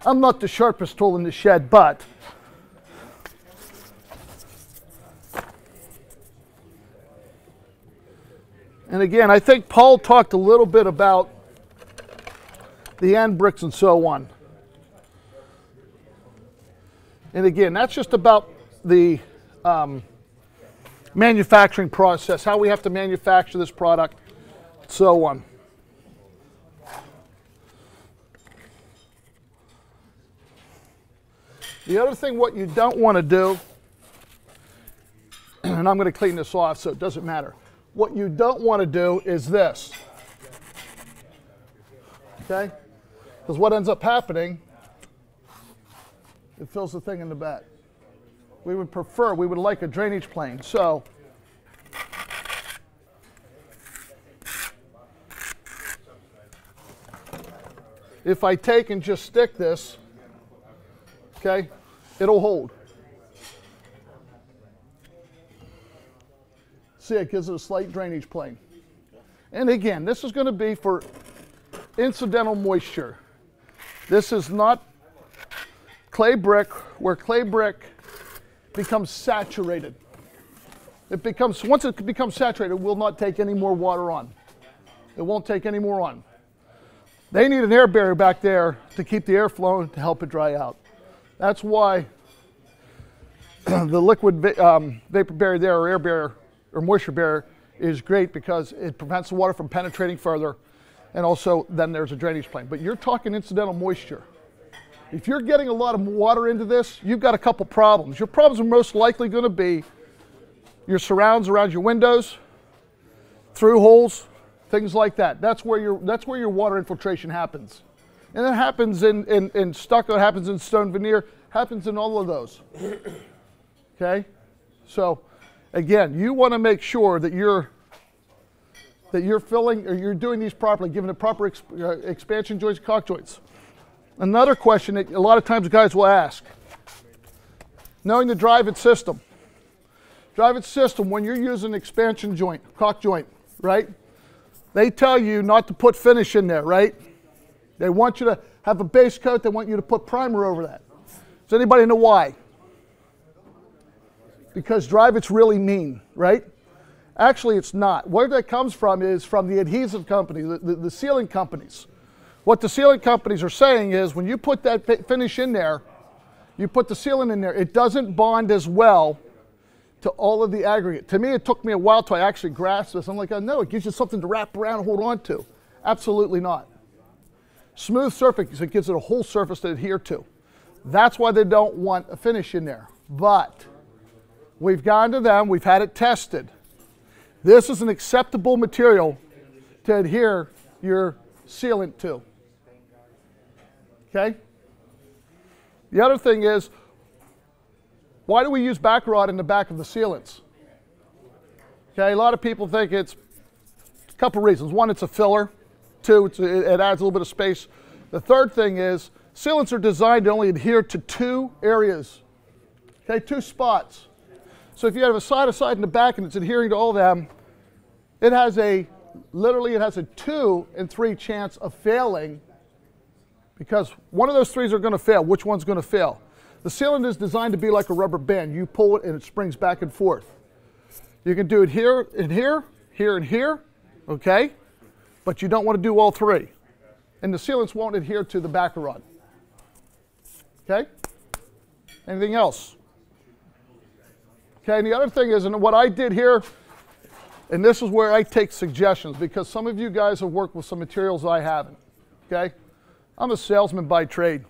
I'm not the sharpest tool in the shed, but And again, I think Paul talked a little bit about the end bricks and so on. And again, that's just about the um, manufacturing process, how we have to manufacture this product, so on. The other thing, what you don't want to do, and I'm going to clean this off so it doesn't matter. What you don't want to do is this. Okay? Because what ends up happening, it fills the thing in the back. We would prefer, we would like a drainage plane. So, if I take and just stick this, okay, it'll hold. See, it gives it a slight drainage plane. And again, this is going to be for incidental moisture. This is not clay brick where clay brick becomes saturated. It becomes, once it becomes saturated, it will not take any more water on. It won't take any more on. They need an air barrier back there to keep the air flowing to help it dry out. That's why the liquid um, vapor barrier there or air barrier or moisture barrier is great because it prevents the water from penetrating further and also then there's a drainage plane. But you're talking incidental moisture. If you're getting a lot of water into this, you've got a couple problems. Your problems are most likely going to be your surrounds around your windows, through holes, things like that. That's where your, that's where your water infiltration happens. And it happens in, in, in stucco, it happens in stone veneer, happens in all of those. okay? So, again, you want to make sure that you're that you're filling or you're doing these properly, giving it proper exp uh, expansion joints, caulk joints. Another question that a lot of times guys will ask, knowing the Dryvit system. Dryvit system, when you're using expansion joint, caulk joint, right? They tell you not to put finish in there, right? They want you to have a base coat, they want you to put primer over that. Does anybody know why? Because Dryvit's really mean, right? Actually, it's not. Where that comes from is from the adhesive company, the, the, the sealing companies. What the sealing companies are saying is when you put that finish in there, you put the sealant in there, it doesn't bond as well to all of the aggregate. To me, it took me a while to actually grasp this. I'm like, oh, no, it gives you something to wrap around and hold on to. Absolutely not. Smooth surface, it gives it a whole surface to adhere to. That's why they don't want a finish in there. But we've gone to them, we've had it tested. This is an acceptable material to adhere your sealant to. Okay? The other thing is, why do we use back rod in the back of the sealants? Okay, a lot of people think it's a couple reasons. One, it's a filler. Two, it adds a little bit of space. The third thing is, sealants are designed to only adhere to two areas. Okay, two spots. So if you have a side to side in the back and it's adhering to all of them, it has a, literally it has a two in three chance of failing because one of those threes are going to fail. Which one's going to fail? The sealant is designed to be like a rubber band. You pull it and it springs back and forth. You can do it here and here, here and here, okay? But you don't want to do all three. And the sealants won't adhere to the backer rod. Okay? Anything else? Okay, and the other thing is, and what I did here, and this is where I take suggestions because some of you guys have worked with some materials I haven't. Okay? I'm a salesman by trade.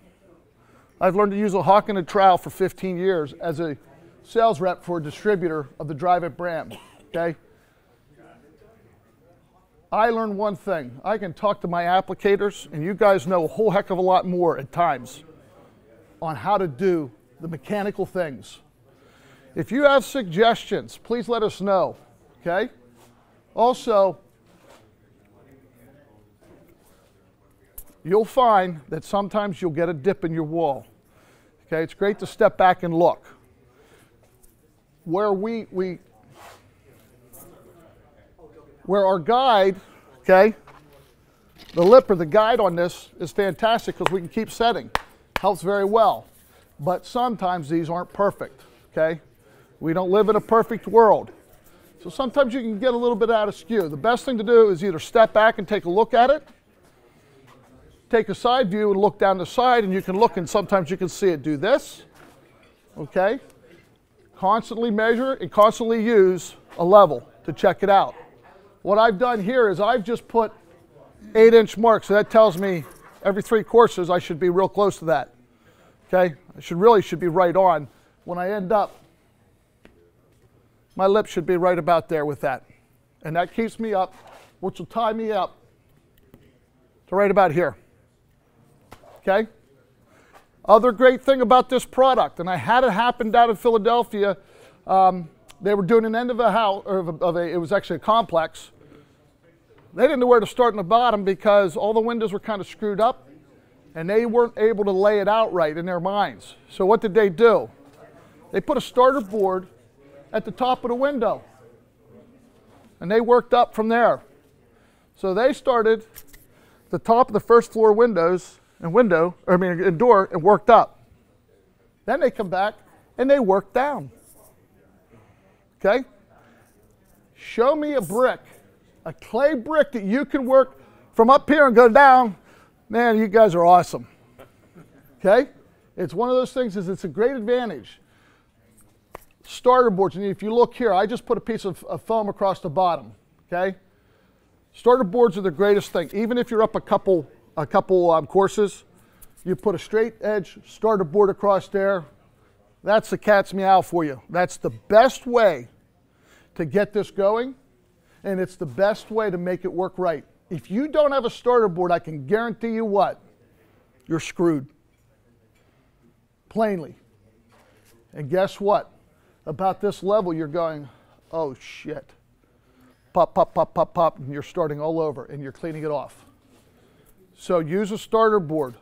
I've learned to use a hawk and a trowel for 15 years as a sales rep for a distributor of the Dryvit brand. Okay? I learned one thing. I can talk to my applicators, and you guys know a whole heck of a lot more at times on how to do the mechanical things. If you have suggestions, please let us know. Okay? Also, you'll find that sometimes you'll get a dip in your wall. Okay, it's great to step back and look. Where we, we where our guide, okay, the lip or the guide on this is fantastic because we can keep setting. Helps very well. But sometimes these aren't perfect, okay? We don't live in a perfect world. So sometimes you can get a little bit out of skew. The best thing to do is either step back and take a look at it, take a side view and look down the side, and you can look and sometimes you can see it do this, okay? Constantly measure and constantly use a level to check it out. What I've done here is I've just put eight inch marks, so that tells me every three courses I should be real close to that. Okay, I should really should be right on. When I end up, my lip should be right about there with that. And that keeps me up, which will tie me up to right about here. Okay? Other great thing about this product, and I had it happen down in Philadelphia. Um, they were doing an end of a house, or of a, of a, it was actually a complex. They didn't know where to start in the bottom because all the windows were kind of screwed up and they weren't able to lay it out right in their minds. So what did they do? They put a starter board at the top of the window and they worked up from there. So they started the top of the first floor windows and window, I mean, and door, and worked up. Then they come back and they work down. Okay? Show me a brick, a clay brick that you can work from up here and go down. Man, you guys are awesome. Okay? It's one of those things is it's a great advantage. Starter boards, and if you look here, I just put a piece of, of foam across the bottom. Okay? Starter boards are the greatest thing. Even if you're up a couple a couple um, courses, you put a straight edge starter board across there, that's the cat's meow for you. That's the best way to get this going, and it's the best way to make it work right. If you don't have a starter board, I can guarantee you what? You're screwed. Plainly. And guess what? About this level, you're going, oh shit. Pop, pop, pop, pop, pop, and you're starting all over and you're cleaning it off. So use a starter board,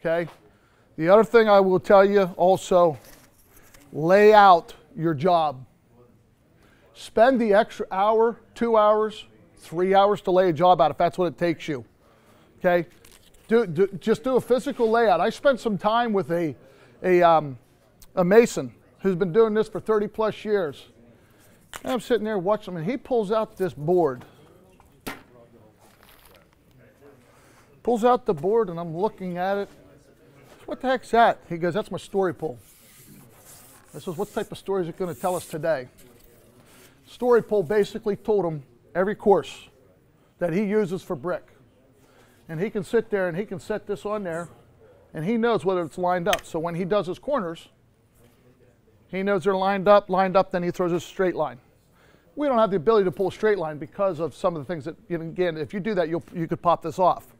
okay? The other thing I will tell you also lay out your job. Spend the extra hour, two hours, three hours to lay a job out if that's what it takes you. Okay? Do, do, just do a physical layout. I spent some time with a, a, um, a mason who's been doing this for 30 plus years. And I'm sitting there watching him, and he pulls out this board. Pulls out the board, and I'm looking at it. What the heck's that? He goes, That's my story pole. I says, what type of story is it going to tell us today? Story pole basically told him every course that he uses for brick. And he can sit there and he can set this on there and he knows whether it's lined up. So when he does his corners, he knows they're lined up, lined up, then he throws a straight line. We don't have the ability to pull a straight line because of some of the things that, again, if you do that, you'll, you could pop this off.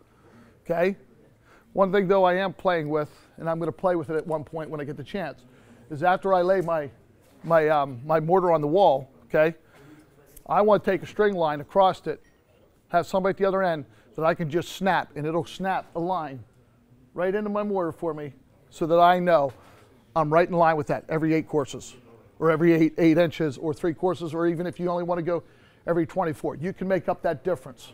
Okay? One thing, though, I am playing with, and I'm going to play with it at one point when I get the chance, is after I lay my, my, um, my mortar on the wall, okay, I want to take a string line across it, have somebody at the other end that I can just snap, and it'll snap a line right into my mortar for me so that I know I'm right in line with that every eight courses or every eight, eight inches or three courses, or even if you only want to go every 24. You can make up that difference.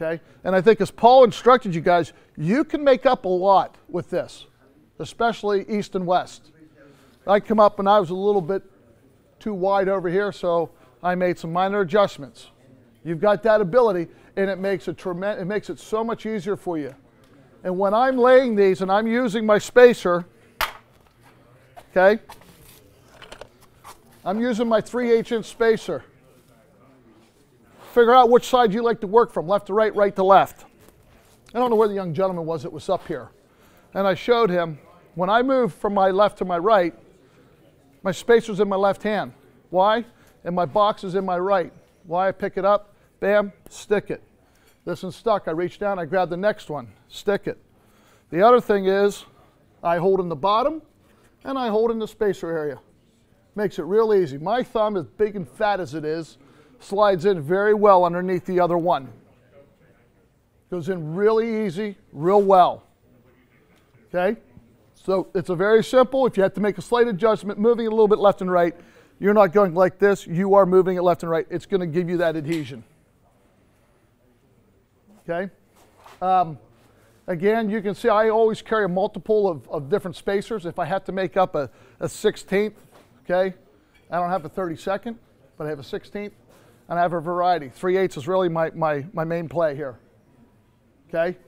Okay? And I think as Paul instructed you guys, you can make up a lot with this especially east and west. I come up and I was a little bit too wide over here, so I made some minor adjustments. You've got that ability, and it makes it tremendous. It makes it so much easier for you. And when I'm laying these and I'm using my spacer, okay, I'm using my 3 8 inch spacer. Figure out which side you like to work from, left to right, right to left. I don't know where the young gentleman was that was up here. And I showed him when I move from my left to my right, my spacer's in my left hand. Why? And my box is in my right. Why I pick it up, bam, stick it. This one's stuck. I reach down, I grab the next one, stick it. The other thing is I hold in the bottom and I hold in the spacer area. Makes it real easy. My thumb, as big and fat as it is, slides in very well underneath the other one. Goes in really easy, real well. Okay? So it's a very simple. If you have to make a slight adjustment, moving a little bit left and right, you're not going like this. You are moving it left and right. It's going to give you that adhesion. Okay? Um, again, you can see I always carry a multiple of, of different spacers. If I have to make up a, a 16th, okay, I don't have a 32nd, but I have a 16th, and I have a variety. 3 eighths is really my, my, my main play here. Okay?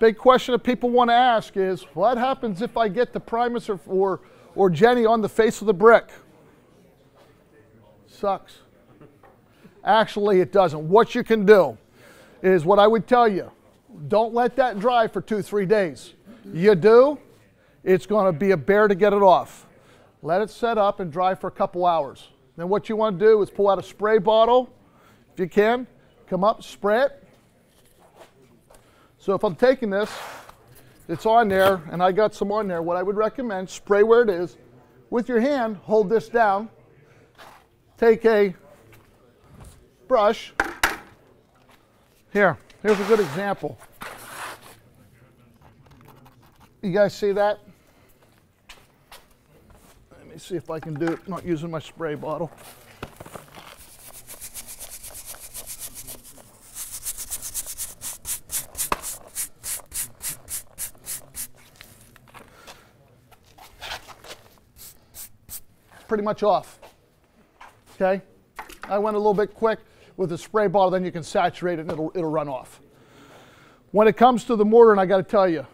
Big question that people want to ask is what happens if I get the Primus or, or, or Jenny on the face of the brick? Sucks. Actually, it doesn't. What you can do is what I would tell you don't let that dry for two, three days. You do, it's going to be a bear to get it off. Let it set up and dry for a couple hours. Then what you want to do is pull out a spray bottle, if you can, come up, spray it. So if I'm taking this, it's on there, and I got some on there. What I would recommend, spray where it is. With your hand, hold this down. Take a brush, here, here's a good example. You guys see that? Let me see if I can do it not using my spray bottle. Pretty much off. Okay? I went a little bit quick with a spray bottle, then you can saturate it and it'll, it'll run off. When it comes to the mortar, and I got to tell you,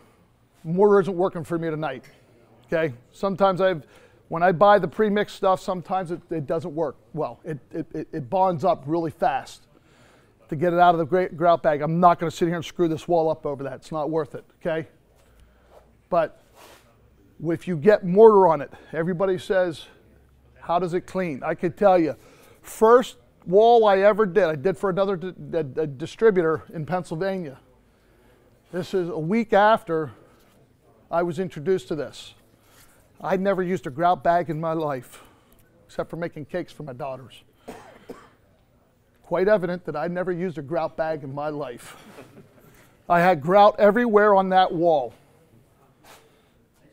mortar isn't working for me tonight. Okay, sometimes I've, when I buy the pre-mixed stuff, sometimes it, it doesn't work well. It, it, it bonds up really fast to get it out of the grout bag. I'm not going to sit here and screw this wall up over that. It's not worth it. Okay, but if you get mortar on it, everybody says, how does it clean? I could tell you, first wall I ever did. I did for another di- distributor in Pennsylvania. This is a week after I was introduced to this. I'd never used a grout bag in my life, except for making cakes for my daughters. Quite evident that I'd never used a grout bag in my life. I had grout everywhere on that wall.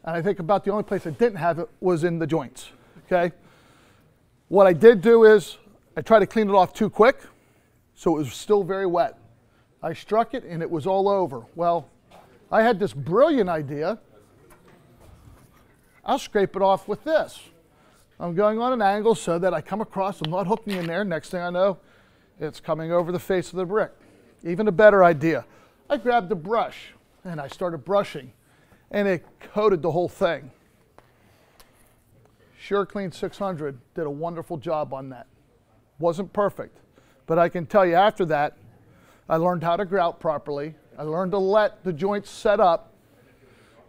And I think about the only place I didn't have it was in the joints. Okay? What I did do is I tried to clean it off too quick, so it was still very wet. I struck it and it was all over. Well, I had this brilliant idea. I'll scrape it off with this. I'm going on an angle so that I come across, I'm not hooking in there. Next thing I know, it's coming over the face of the brick. Even a better idea. I grabbed a brush and I started brushing, and it coated the whole thing. Sure Klean 600 did a wonderful job on that. Wasn't perfect, but I can tell you after that, I learned how to grout properly. I learned to let the joints set up.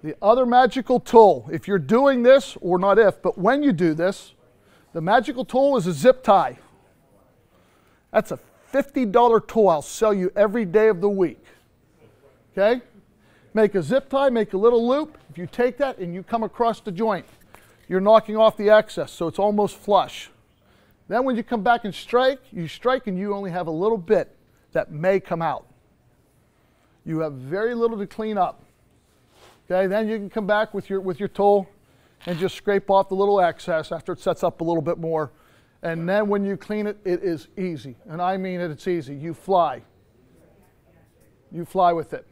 The other magical tool, if you're doing this, or not if, but when you do this, the magical tool is a zip tie. That's a $50 tool I'll sell you every day of the week. Okay? Make a zip tie, make a little loop. If you take that and you come across the joint, you're knocking off the excess, so it's almost flush. Then when you come back and strike, you strike and you only have a little bit that may come out. You have very little to clean up. Okay, then you can come back with your, with your tool and just scrape off the little excess after it sets up a little bit more. And then when you clean it, it is easy. And I mean it, it's easy. You fly. You fly with it.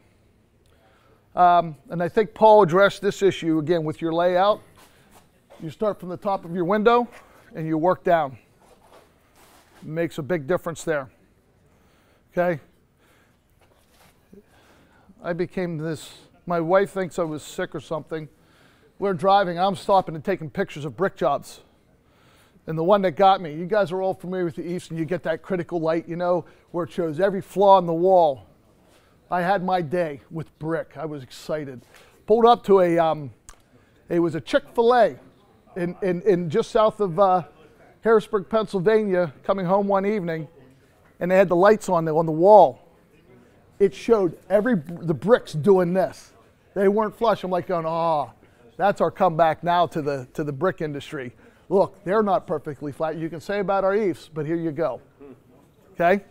Um, and I think Paul addressed this issue again with your layout. You start from the top of your window and you work down makes a big difference there. Okay? I became this. My wife thinks I was sick or something. We're driving. I'm stopping and taking pictures of brick jobs. And the one that got me, you guys are all familiar with the East, and you get that critical light, you know, where it shows every flaw in the wall. I had my day with brick. I was excited. Pulled up to a, um, it was a Chick fil A in, in, in just south of uh, Harrisburg, Pennsylvania, coming home one evening, and they had the lights on the, on the wall. It showed every the bricks doing this. They weren't flush. I'm like going, ah, that's our comeback now to the to the brick industry. Look, they're not perfectly flat. You can say about our EIFS, but here you go. Okay?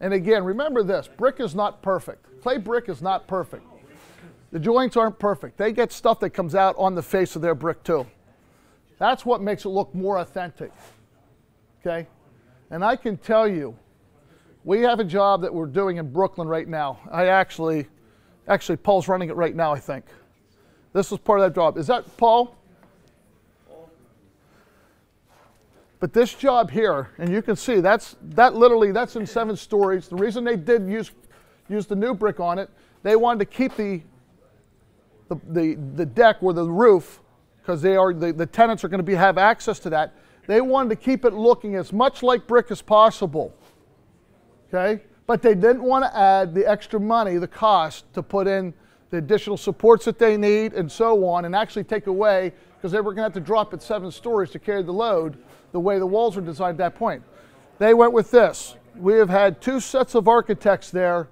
And again, remember this brick is not perfect. Clay brick is not perfect. The joints aren't perfect. They get stuff that comes out on the face of their brick too. That's what makes it look more authentic. Okay? And I can tell you, we have a job that we're doing in Brooklyn right now. I actually, actually, Paul's running it right now, I think. This is part of that job. Is that Paul? But this job here, and you can see that's that literally that's in seven stories. The reason they did use use the NewBrick on it, they wanted to keep the the, the, the deck or the roof, because they are the, the tenants are going to be have access to that. They wanted to keep it looking as much like brick as possible. Okay? But they didn't want to add the extra money, the cost to put in the additional supports that they need and so on, and actually take away, because they were going to have to drop it seven stories to carry the load the way the walls were designed at that point. They went with this. We have had two sets of architects there,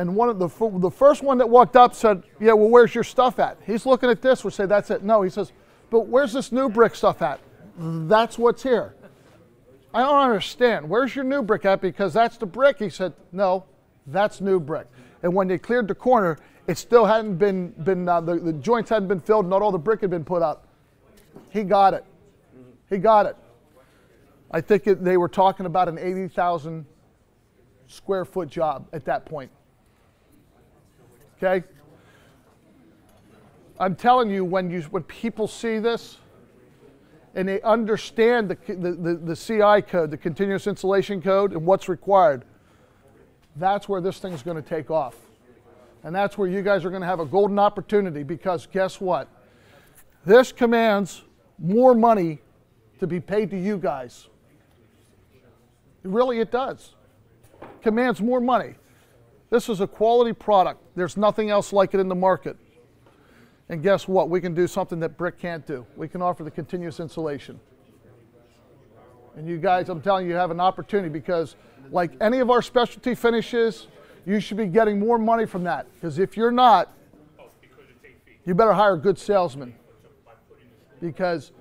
and one of the, the first one that walked up said, Yeah, well, where's your stuff at? He's looking at this, we say, That's it. No, he says, But where's this NewBrick stuff at? That's what's here. I don't understand. Where's your NewBrick at? Because that's the brick. He said, No, that's NewBrick. And when they cleared the corner, it still hadn't been, been uh, the, the joints hadn't been filled, not all the brick had been put up. He got it. He got it. I think it, they were talking about an 80,000 square foot job at that point. Okay? I'm telling you, when, you, when people see this and they understand the, the, the, the CI code, the continuous insulation code, and what's required, that's where this thing's going to take off. And that's where you guys are going to have a golden opportunity because guess what? This commands more money to be paid to you guys. Really, it does. Commands more money. This is a quality product. There's nothing else like it in the market. And guess what? We can do something that brick can't do. We can offer the continuous insulation. And you guys, I'm telling you, you have an opportunity because, like any of our specialty finishes, you should be getting more money from that. Because if you're not, you better hire a good salesman. Because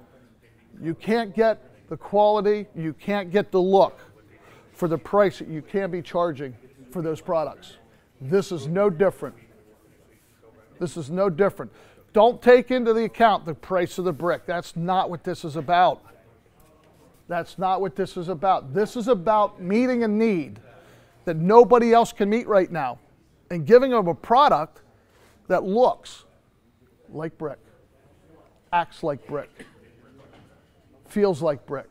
you can't get the quality, you can't get the look for the price that you can be charging for those products. This is no different. This is no different. Don't take into the account the price of the brick. That's not what this is about. That's not what this is about. This is about meeting a need that nobody else can meet right now and giving them a product that looks like brick, acts like brick, feels like brick.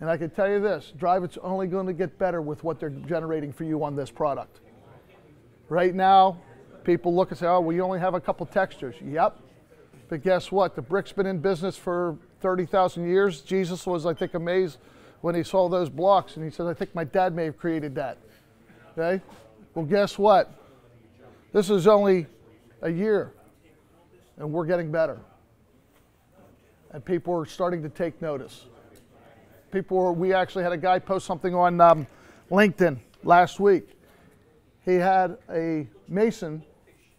And I can tell you this Dryvit's only going to get better with what they're generating for you on this product. Right now, people look and say, oh, well, you only have a couple textures. Yep. But guess what? The brick's been in business for 30,000 years. Jesus was, I think, amazed when he saw those blocks and he said, I think my dad may have created that. Okay? Well, guess what? This is only a year and we're getting better. And people are starting to take notice people were, we actually had a guy post something on um, LinkedIn last week. He had a Mason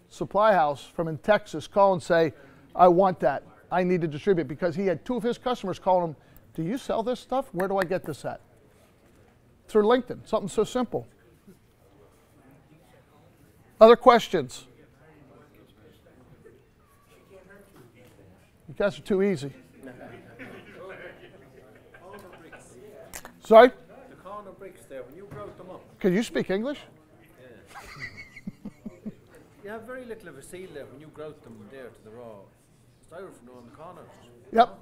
supply house from in Texas call and say, I want that. I need to distribute because he had two of his customers calling him, Do you sell this stuff? Where do I get this at? Through LinkedIn, something so simple. Other questions? You guys are too easy. Sorry? The corner bricks there, when you broke them up, Can you speak English? you have very little of a seal there when you grout them there to the raw styrofoam on the corners. Yep.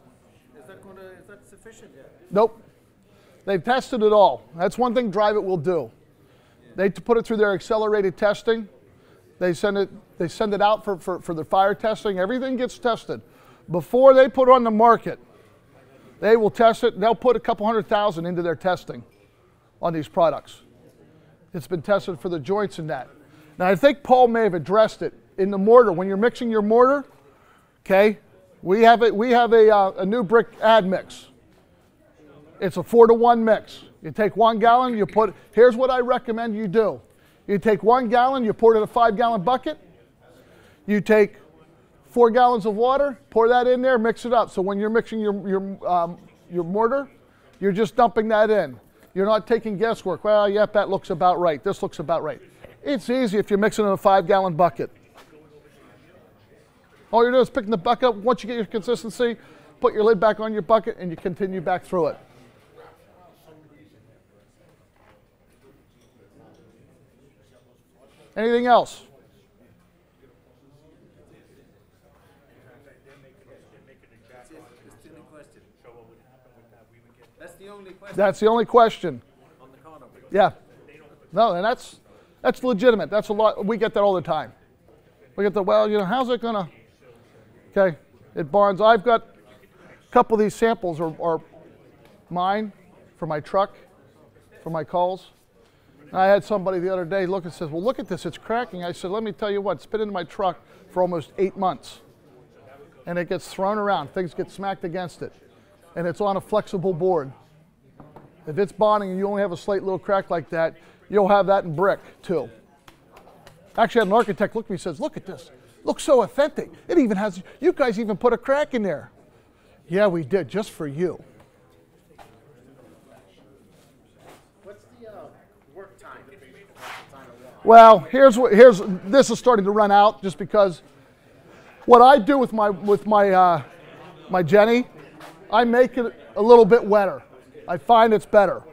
Is that to, is that sufficient? Nope. They've tested it all. That's one thing Dryvit will do. They t- put it through their accelerated testing. They send it, they send it out for, for, for the fire testing. Everything gets tested. Before they put it on the market, they will test it. They'll put a couple hundred thousand into their testing on these products. It's been tested for the joints and that. Now, I think Paul may have addressed it in the mortar. When you're mixing your mortar, okay, we have a, we have a, uh, a NewBrick ad mix. It's a four to one mix. You take one gallon, you put, here's what I recommend you do. You take one gallon, you pour it in a five gallon bucket. You take four gallons of water, pour that in there, mix it up. So when you're mixing your, your, um, your mortar, you're just dumping that in. You're not taking guesswork. Well, yep, that looks about right. This looks about right. It's easy if you're mixing in a five gallon bucket. All you're doing is picking the bucket up. Once you get your consistency, put your lid back on your bucket and you continue back through it. Anything else? That's it. That's the only question. That's the only question That's the only question. Yeah. No, and that's that's legitimate. That's a lot. We get that all the time. We get the well, you know, how's it gonna? Okay, it Barnes, I've got a couple of these samples are, are mine for my truck, for my calls. I had somebody the other day look and says, "Well, look at this. It's cracking." I said, "Let me tell you what. It's been in my truck for almost eight months, and it gets thrown around. Things get smacked against it, and it's on a flexible board." If it's bonding and you only have a slight little crack like that, you'll have that in brick too. Actually, I had an architect look at me and says, Look at this. Looks so authentic. It even has, you guys even put a crack in there. Yeah, we did, just for you. What's the work time? Time of walk? Well, here's what, here's, this is starting to run out just because what I do with my, with my, uh, my Jenny, I make it a little bit wetter. I find it's better.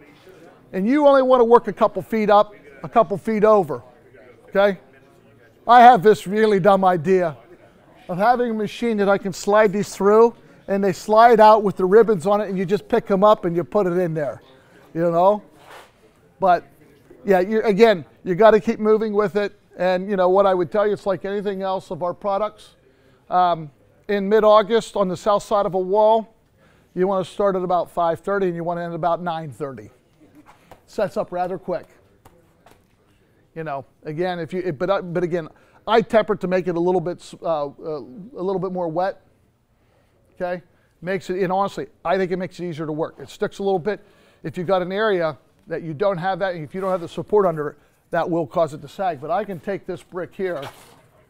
And you only want to work a couple feet up, a couple feet over. Okay? I have this really dumb idea of having a machine that I can slide these through and they slide out with the ribbons on it and you just pick them up and you put it in there. You know? But yeah, you, again, you got to keep moving with it. And you know what I would tell you, it's like anything else of our products. Um, in mid-August, on the south side of a wall, you want to start at about 5:30 and you want to end about 9:30. Sets up rather quick. You know, again, if you, but I- but again, I temper it to make it a little bit uh, uh, a little bit more wet. Okay, makes it. And honestly, I think it makes it easier to work. It sticks a little bit. If you've got an area that you don't have that, if you don't have the support under it, that will cause it to sag. But I can take this brick here.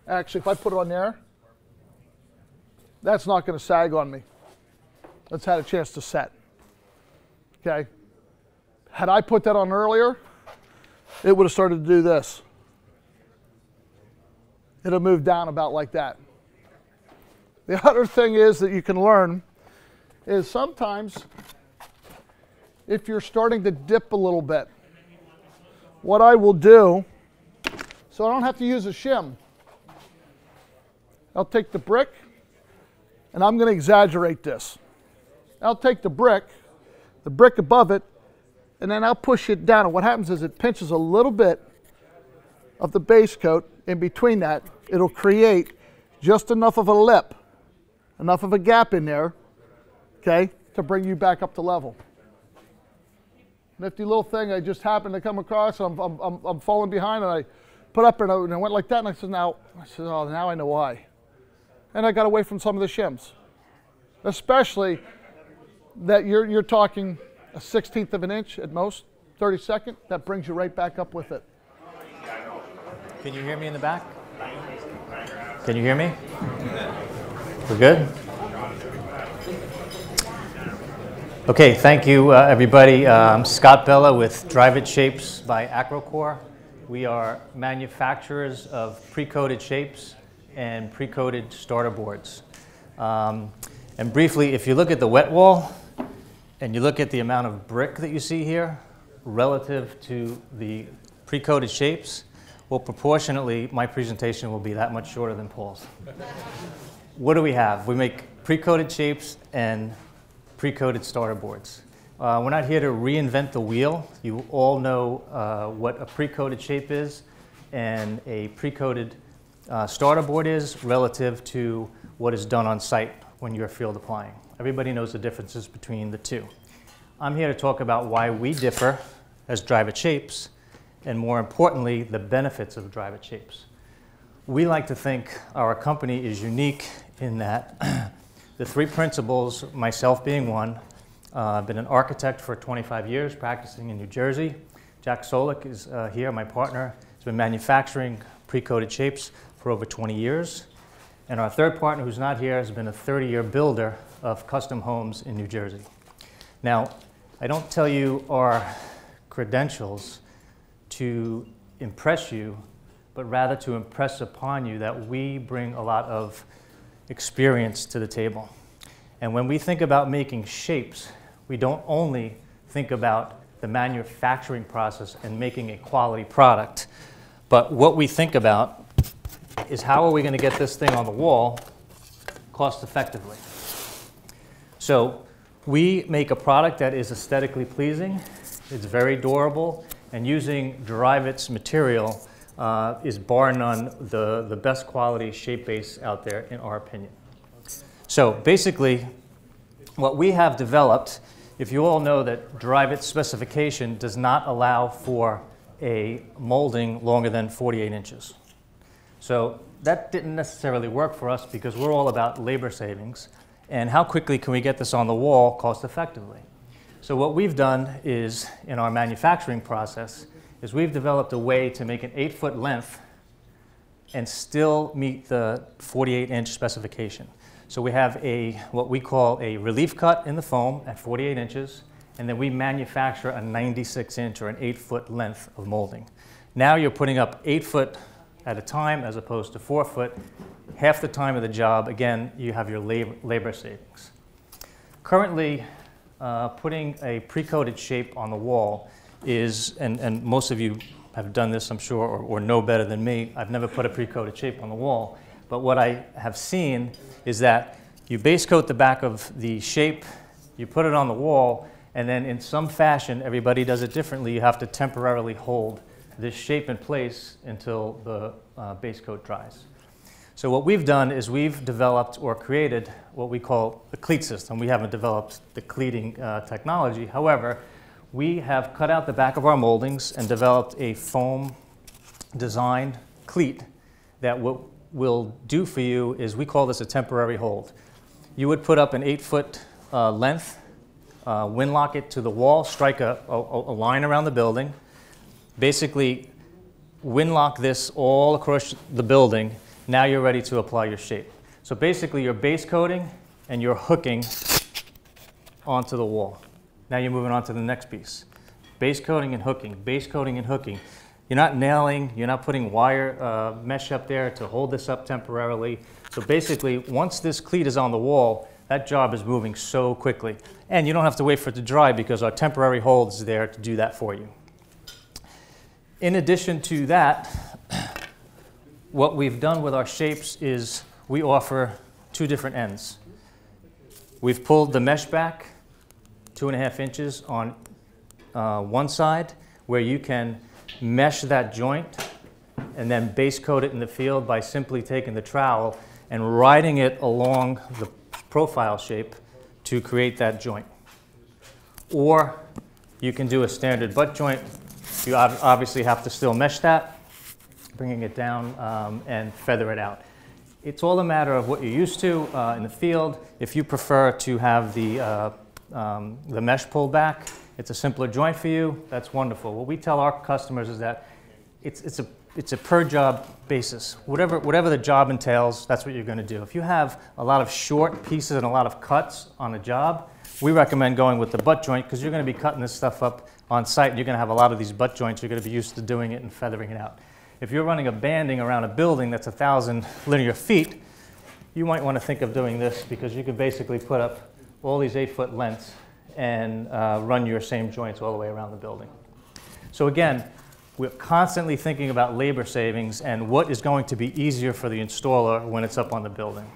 Actually, if I put it on there, that's not going to sag on me. That's had a chance to set. Okay. Had I put that on earlier, it would have started to do this. It'll move down about like that. The other thing is that you can learn is sometimes if you're starting to dip a little bit, what I will do, so I don't have to use a shim, I'll take the brick and I'm going to exaggerate this. I'll take the brick, the brick above it, and then I'll push it down. And what happens is it pinches a little bit of the base coat in between that. It'll create just enough of a lip, enough of a gap in there, okay, to bring you back up to level. Nifty little thing I just happened to come across. I'm, I'm, I'm, falling behind and I put up and I, and I went like that and I said, now, I said, oh, now I know why. And I got away from some of the shims, especially that you're, you're talking a 16th of an inch at most, 32nd, that brings you right back up with it. Can you hear me in the back? Can you hear me? We're good? Okay, thank you, uh, everybody. I'm Scott Bella with Dryvit Shapes by Acrocore. We are manufacturers of pre-coated shapes and pre-coated starter boards. Um, and briefly, if you look at the wet wall and you look at the amount of brick that you see here relative to the pre-coated shapes, well, proportionately, my presentation will be that much shorter than Paul's. what do we have? We make pre-coated shapes and pre-coated starter boards. Uh, we're not here to reinvent the wheel. You all know uh, what a pre-coated shape is and a pre-coated uh, starter board is relative to what is done on site when you're field applying. Everybody knows the differences between the two. I'm here to talk about why we differ as Dryvit Shapes and more importantly, the benefits of Dryvit Shapes. We like to think our company is unique in that the three principles, myself being one, uh, I've been an architect for 25 years, practicing in New Jersey. Jack Solik is uh, here, my partner. He's been manufacturing pre-coated shapes for over 20 years. And our third partner, who's not here, has been a 30-year builder of custom homes in New Jersey. Now, I don't tell you our credentials to impress you, but rather to impress upon you that we bring a lot of experience to the table. And when we think about making shapes, we don't only think about the manufacturing process and making a quality product, but what we think about is how are we going to get this thing on the wall cost effectively. So we make a product that is aesthetically pleasing, it's very durable, and using Dryvit's material uh, is bar none the, the best quality shape base out there in our opinion. So basically, what we have developed if you all know that Dryvit specification does not allow for a molding longer than 48 inches. So that didn't necessarily work for us because we're all about labor savings and how quickly can we get this on the wall cost effectively. So what we've done is, in our manufacturing process, is we've developed a way to make an eight foot length and still meet the 48 inch specification. So we have a, what we call a relief cut in the foam at 48 inches, and then we manufacture a 96 inch or an eight foot length of molding. Now you're putting up eight foot at a time as opposed to four foot. Half the time of the job, again, you have your labor, labor savings. Currently, uh, putting a pre-coated shape on the wall is, and, and most of you have done this, I'm sure, or, or know better than me. I've never put a pre-coated shape on the wall. But what I have seen is that you base coat the back of the shape, you put it on the wall, and then in some fashion, everybody does it differently, you have to temporarily hold this shape in place until the uh, base coat dries. So what we've done is we've developed or created what we call the cleat system. We haven't developed the cleating uh, technology. However, we have cut out the back of our moldings and developed a foam designed cleat that will will do for you is we call this a temporary hold. You would put up an eight foot uh, length, uh, wind lock it to the wall, strike a, a, a line around the building, basically windlock this all across the building. Now you're ready to apply your shape. So basically you're base coating and you're hooking onto the wall. Now you're moving on to the next piece. Base coating and hooking, base coating and hooking. You're not nailing, you're not putting wire uh, mesh up there to hold this up temporarily. So basically, once this cleat is on the wall, that job is moving so quickly. And you don't have to wait for it to dry because our temporary hold is there to do that for you. In addition to that, what we've done with our shapes is we offer two different ends. We've pulled the mesh back two and a half inches on uh, one side where you can mesh that joint, and then base coat it in the field by simply taking the trowel and riding it along the profile shape to create that joint. Or you can do a standard butt joint. You obviously have to still mesh that, bringing it down um, and feather it out. It's all a matter of what you're used to uh, in the field. If you prefer to have the, uh, um, the mesh pulled back, it's a simpler joint for you, that's wonderful. What we tell our customers is that it's, it's, a, it's a per job basis. Whatever, whatever the job entails, that's what you're going to do. If you have a lot of short pieces and a lot of cuts on a job, we recommend going with the butt joint because you're going to be cutting this stuff up on site you're going to have a lot of these butt joints. You're going to be used to doing it and feathering it out. If you're running a banding around a building that's a thousand linear feet, you might want to think of doing this because you can basically put up all these eight foot lengths and uh, run your same joints all the way around the building. So again, we're constantly thinking about labor savings and what is going to be easier for the installer when it's up on the building.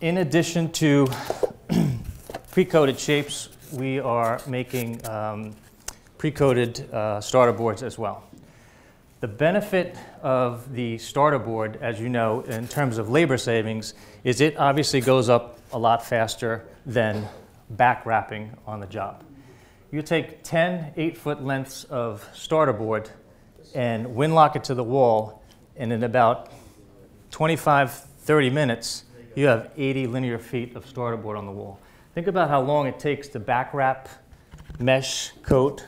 In addition to pre-coated shapes, we are making um, pre-coated uh, starter boards as well. The benefit of the starter board, as you know, in terms of labor savings, is it obviously goes up a lot faster than back wrapping on the job. You take 10 eight-foot lengths of starter board and windlock it to the wall, and in about 25, 30 minutes, you have 80 linear feet of starter board on the wall. Think about how long it takes to back wrap mesh coat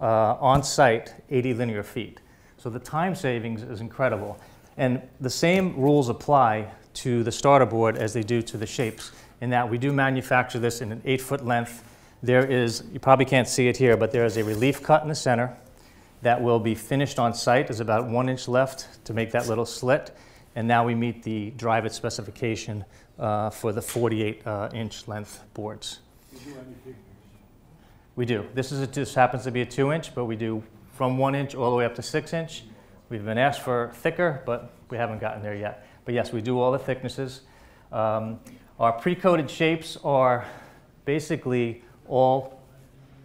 uh, on site 80 linear feet. So the time savings is incredible. And the same rules apply to the starter board as they do to the shapes, in that we do manufacture this in an eight foot length. There is, you probably can't see it here, but there is a relief cut in the center that will be finished on site. There's about one inch left to make that little slit. And now we meet the Dryvit specification uh, for the 48 uh, inch length boards. We do. This is a, this happens to be a two inch, but we do from one inch all the way up to six inch. We've been asked for thicker, but we haven't gotten there yet. But yes, we do all the thicknesses. Um, our pre-coated shapes are basically all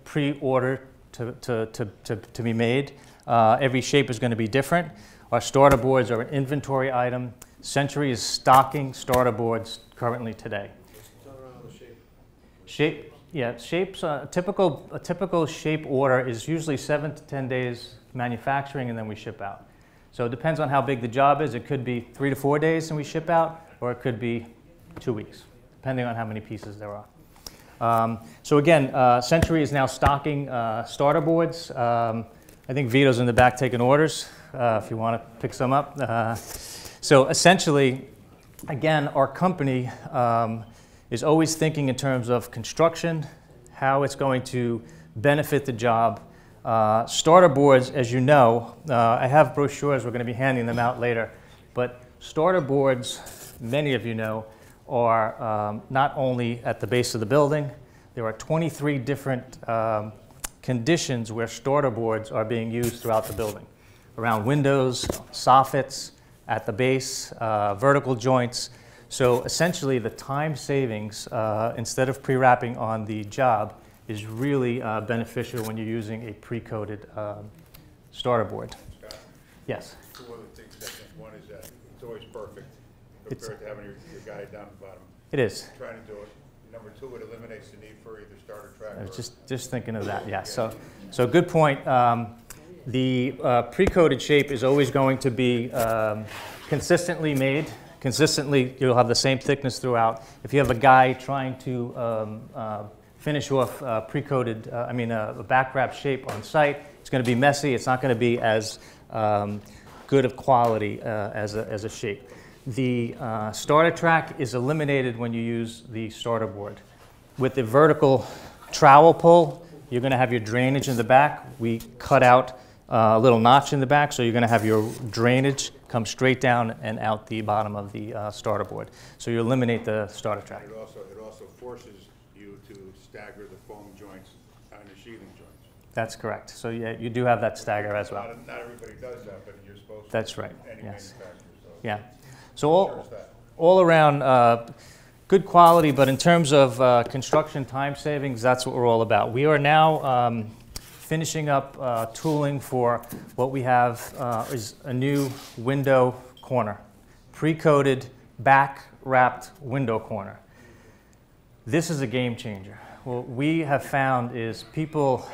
pre-ordered to, to, to, to, to be made. Uh, every shape is going to be different. Our starter boards are an inventory item. Century is stocking starter boards currently today. Shape, yeah, shapes, uh, typical, a typical shape order is usually seven to 10 days manufacturing and then we ship out. So it depends on how big the job is. It could be three to four days and we ship out, or it could be two weeks, depending on how many pieces there are. Um, so again, uh, Century is now stocking uh, starter boards. Um, I think Vito's in the back taking orders uh, if you want to pick some up. So essentially, again, our company um, is always thinking in terms of construction, how it's going to benefit the job. Uh, starter boards, as you know, uh, I have brochures, we're going to be handing them out later, but starter boards, many of you know, are um, not only at the base of the building, there are 23 different um, conditions where starter boards are being used throughout the building around windows, soffits, at the base, uh, vertical joints. So essentially, the time savings, uh, instead of pre-wrapping on the job, is really uh, beneficial when you're using a pre-coated um, starter board. Scott, Yes, two other things, I think. One is that it's always perfect It's- compared to having your, your guy down the bottom it is. trying to do it. Number two, it eliminates the need for either starter track I was just, just thinking of that, yeah. So, so good point. Um, the uh, pre-coated shape is always going to be um, consistently made. Consistently, you'll have the same thickness throughout. If you have a guy trying to um, uh, finish off uh, pre-coated, uh, I mean, a, a back wrap shape on site, it's going to be messy. It's not going to be as um, good of quality uh, as, a, as a shape. The uh, starter track is eliminated when you use the starter board. With the vertical trowel pull, you're going to have your drainage in the back. We cut out uh, a little notch in the back, so you're going to have your drainage come straight down and out the bottom of the uh, starter board. So you eliminate the starter track. It also, it also forces you to stagger the foam joints and the sheathing joints. That's correct. So yeah, you do have that stagger as well. Not, not everybody does that, but you're supposed to. That's right, yes. so. Yeah. So all, all around, uh, good quality, but in terms of uh, construction time savings, that's what we're all about. We are now um, finishing up uh, tooling for what we have uh, is a new window corner, pre-coated, back-wrapped window corner. This is a game changer. What we have found is people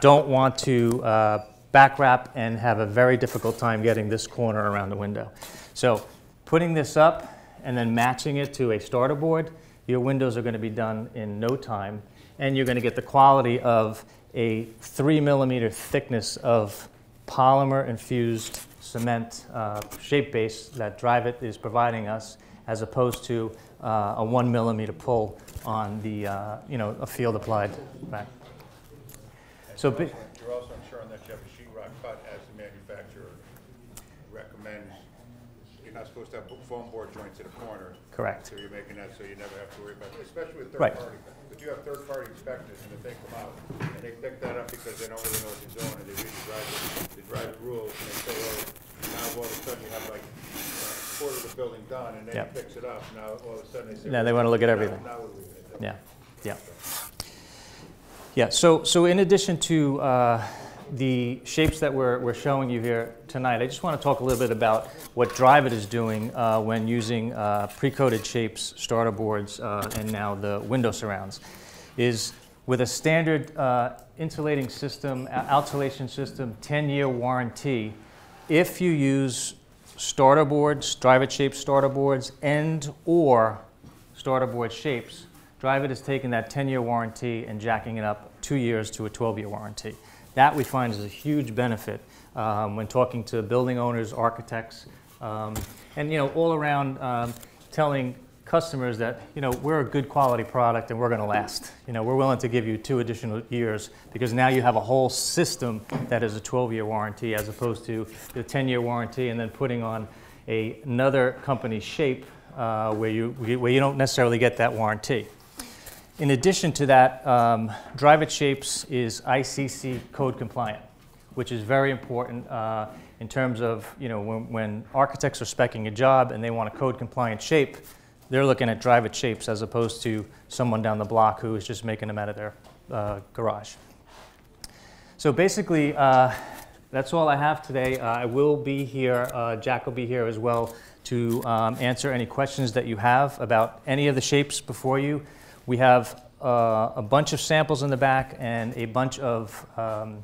don't want to uh, back wrap and have a very difficult time getting this corner around the window. So putting this up and then matching it to a starter board, your windows are going to be done in no time, and you're going to get the quality of a three millimeter thickness of polymer infused cement uh, shape base that Drive is providing us, as opposed to uh, a one millimeter pull on the, uh, you know, a field applied back. So, bi- You're also ensuring that you have a sheet rock cut as the manufacturer recommends. You're not supposed to have foam board joints at a corner. Correct. So you're making that so you never have to worry about it, especially with third Right. party. If you have third party inspectors and if they come out and they pick that up because they don't really know what they're doing and they read the drive, the drive rules and they say, oh, now all of a sudden you have like a quarter of the building done and then Yep. picks it up, now all of a sudden they say. Now they wanna look at everything. Now what are we gonna do? yeah. Yeah. Yeah, so, so in addition to uh, the shapes that we're, we're showing you here tonight, I just want to talk a little bit about what Dryvit is doing uh, when using uh, pre-coated shapes, starter boards, uh, and now the window surrounds. Is with a standard uh, insulating system, uh, system, 10-year warranty, if you use starter boards, Dryvit shape starter boards, and/or starter board shapes, Dryvit is taking that 10-year warranty and jacking it up two years to a 12-year warranty. That we find is a huge benefit um, when talking to building owners, architects, um, and you know all around um, telling customers that you know we're a good quality product and we're going to last. You know we're willing to give you two additional years because now you have a whole system that is a 12-year warranty as opposed to the 10-year warranty and then putting on a, another company's shape uh, where you where you don't necessarily get that warranty. In addition to that, um, Dryvit Shapes is ICC code compliant, which is very important uh, in terms of, you know, when, when architects are specing a job and they want a code compliant shape, they're looking at Dryvit Shapes as opposed to someone down the block who is just making them out of their uh, garage. So basically, uh, that's all I have today. Uh, I will be here, uh, Jack will be here as well to um, answer any questions that you have about any of the shapes before you. We have uh, a bunch of samples in the back and a bunch of um,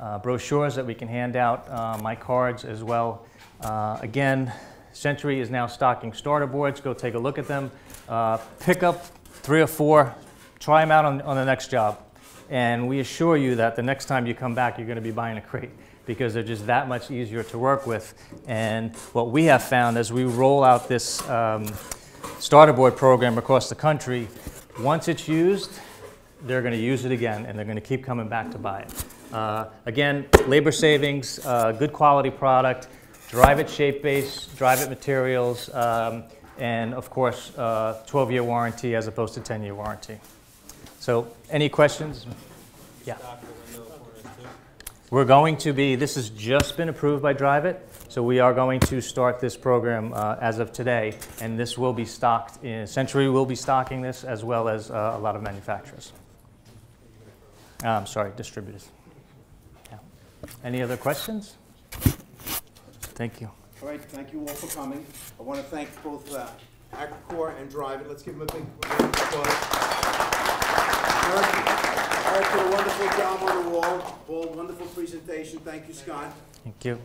uh, brochures that we can hand out, uh, my cards as well. Uh, again, Century is now stocking starter boards. Go take a look at them. Uh, pick up three or four, try them out on, on the next job. And we assure you that the next time you come back, you're going to be buying a crate because they're just that much easier to work with. And what we have found as we roll out this um, starter board program across the country, once it's used, they're going to use it again and they're going to keep coming back to buy it. Uh, again, labor savings, uh, good quality product, Dryvit shape base, Dryvit materials, um, and of course, 12-year warranty as opposed to 10-year warranty. So, any questions? Yeah. We're going to be, this has just been approved by Dryvit, so we are going to start this program uh, as of today, and this will be stocked, in, Century will be stocking this as well as uh, a lot of manufacturers. Uh, I'm sorry, distributors. Yeah. Any other questions? Thank you. All right, thank you all for coming. I want to thank both uh, Acrocore and Dryvit. Let's give them a big applause. Eric, Eric did a wonderful job on the wall. Paul, wonderful presentation. Thank you, Scott. Thank you.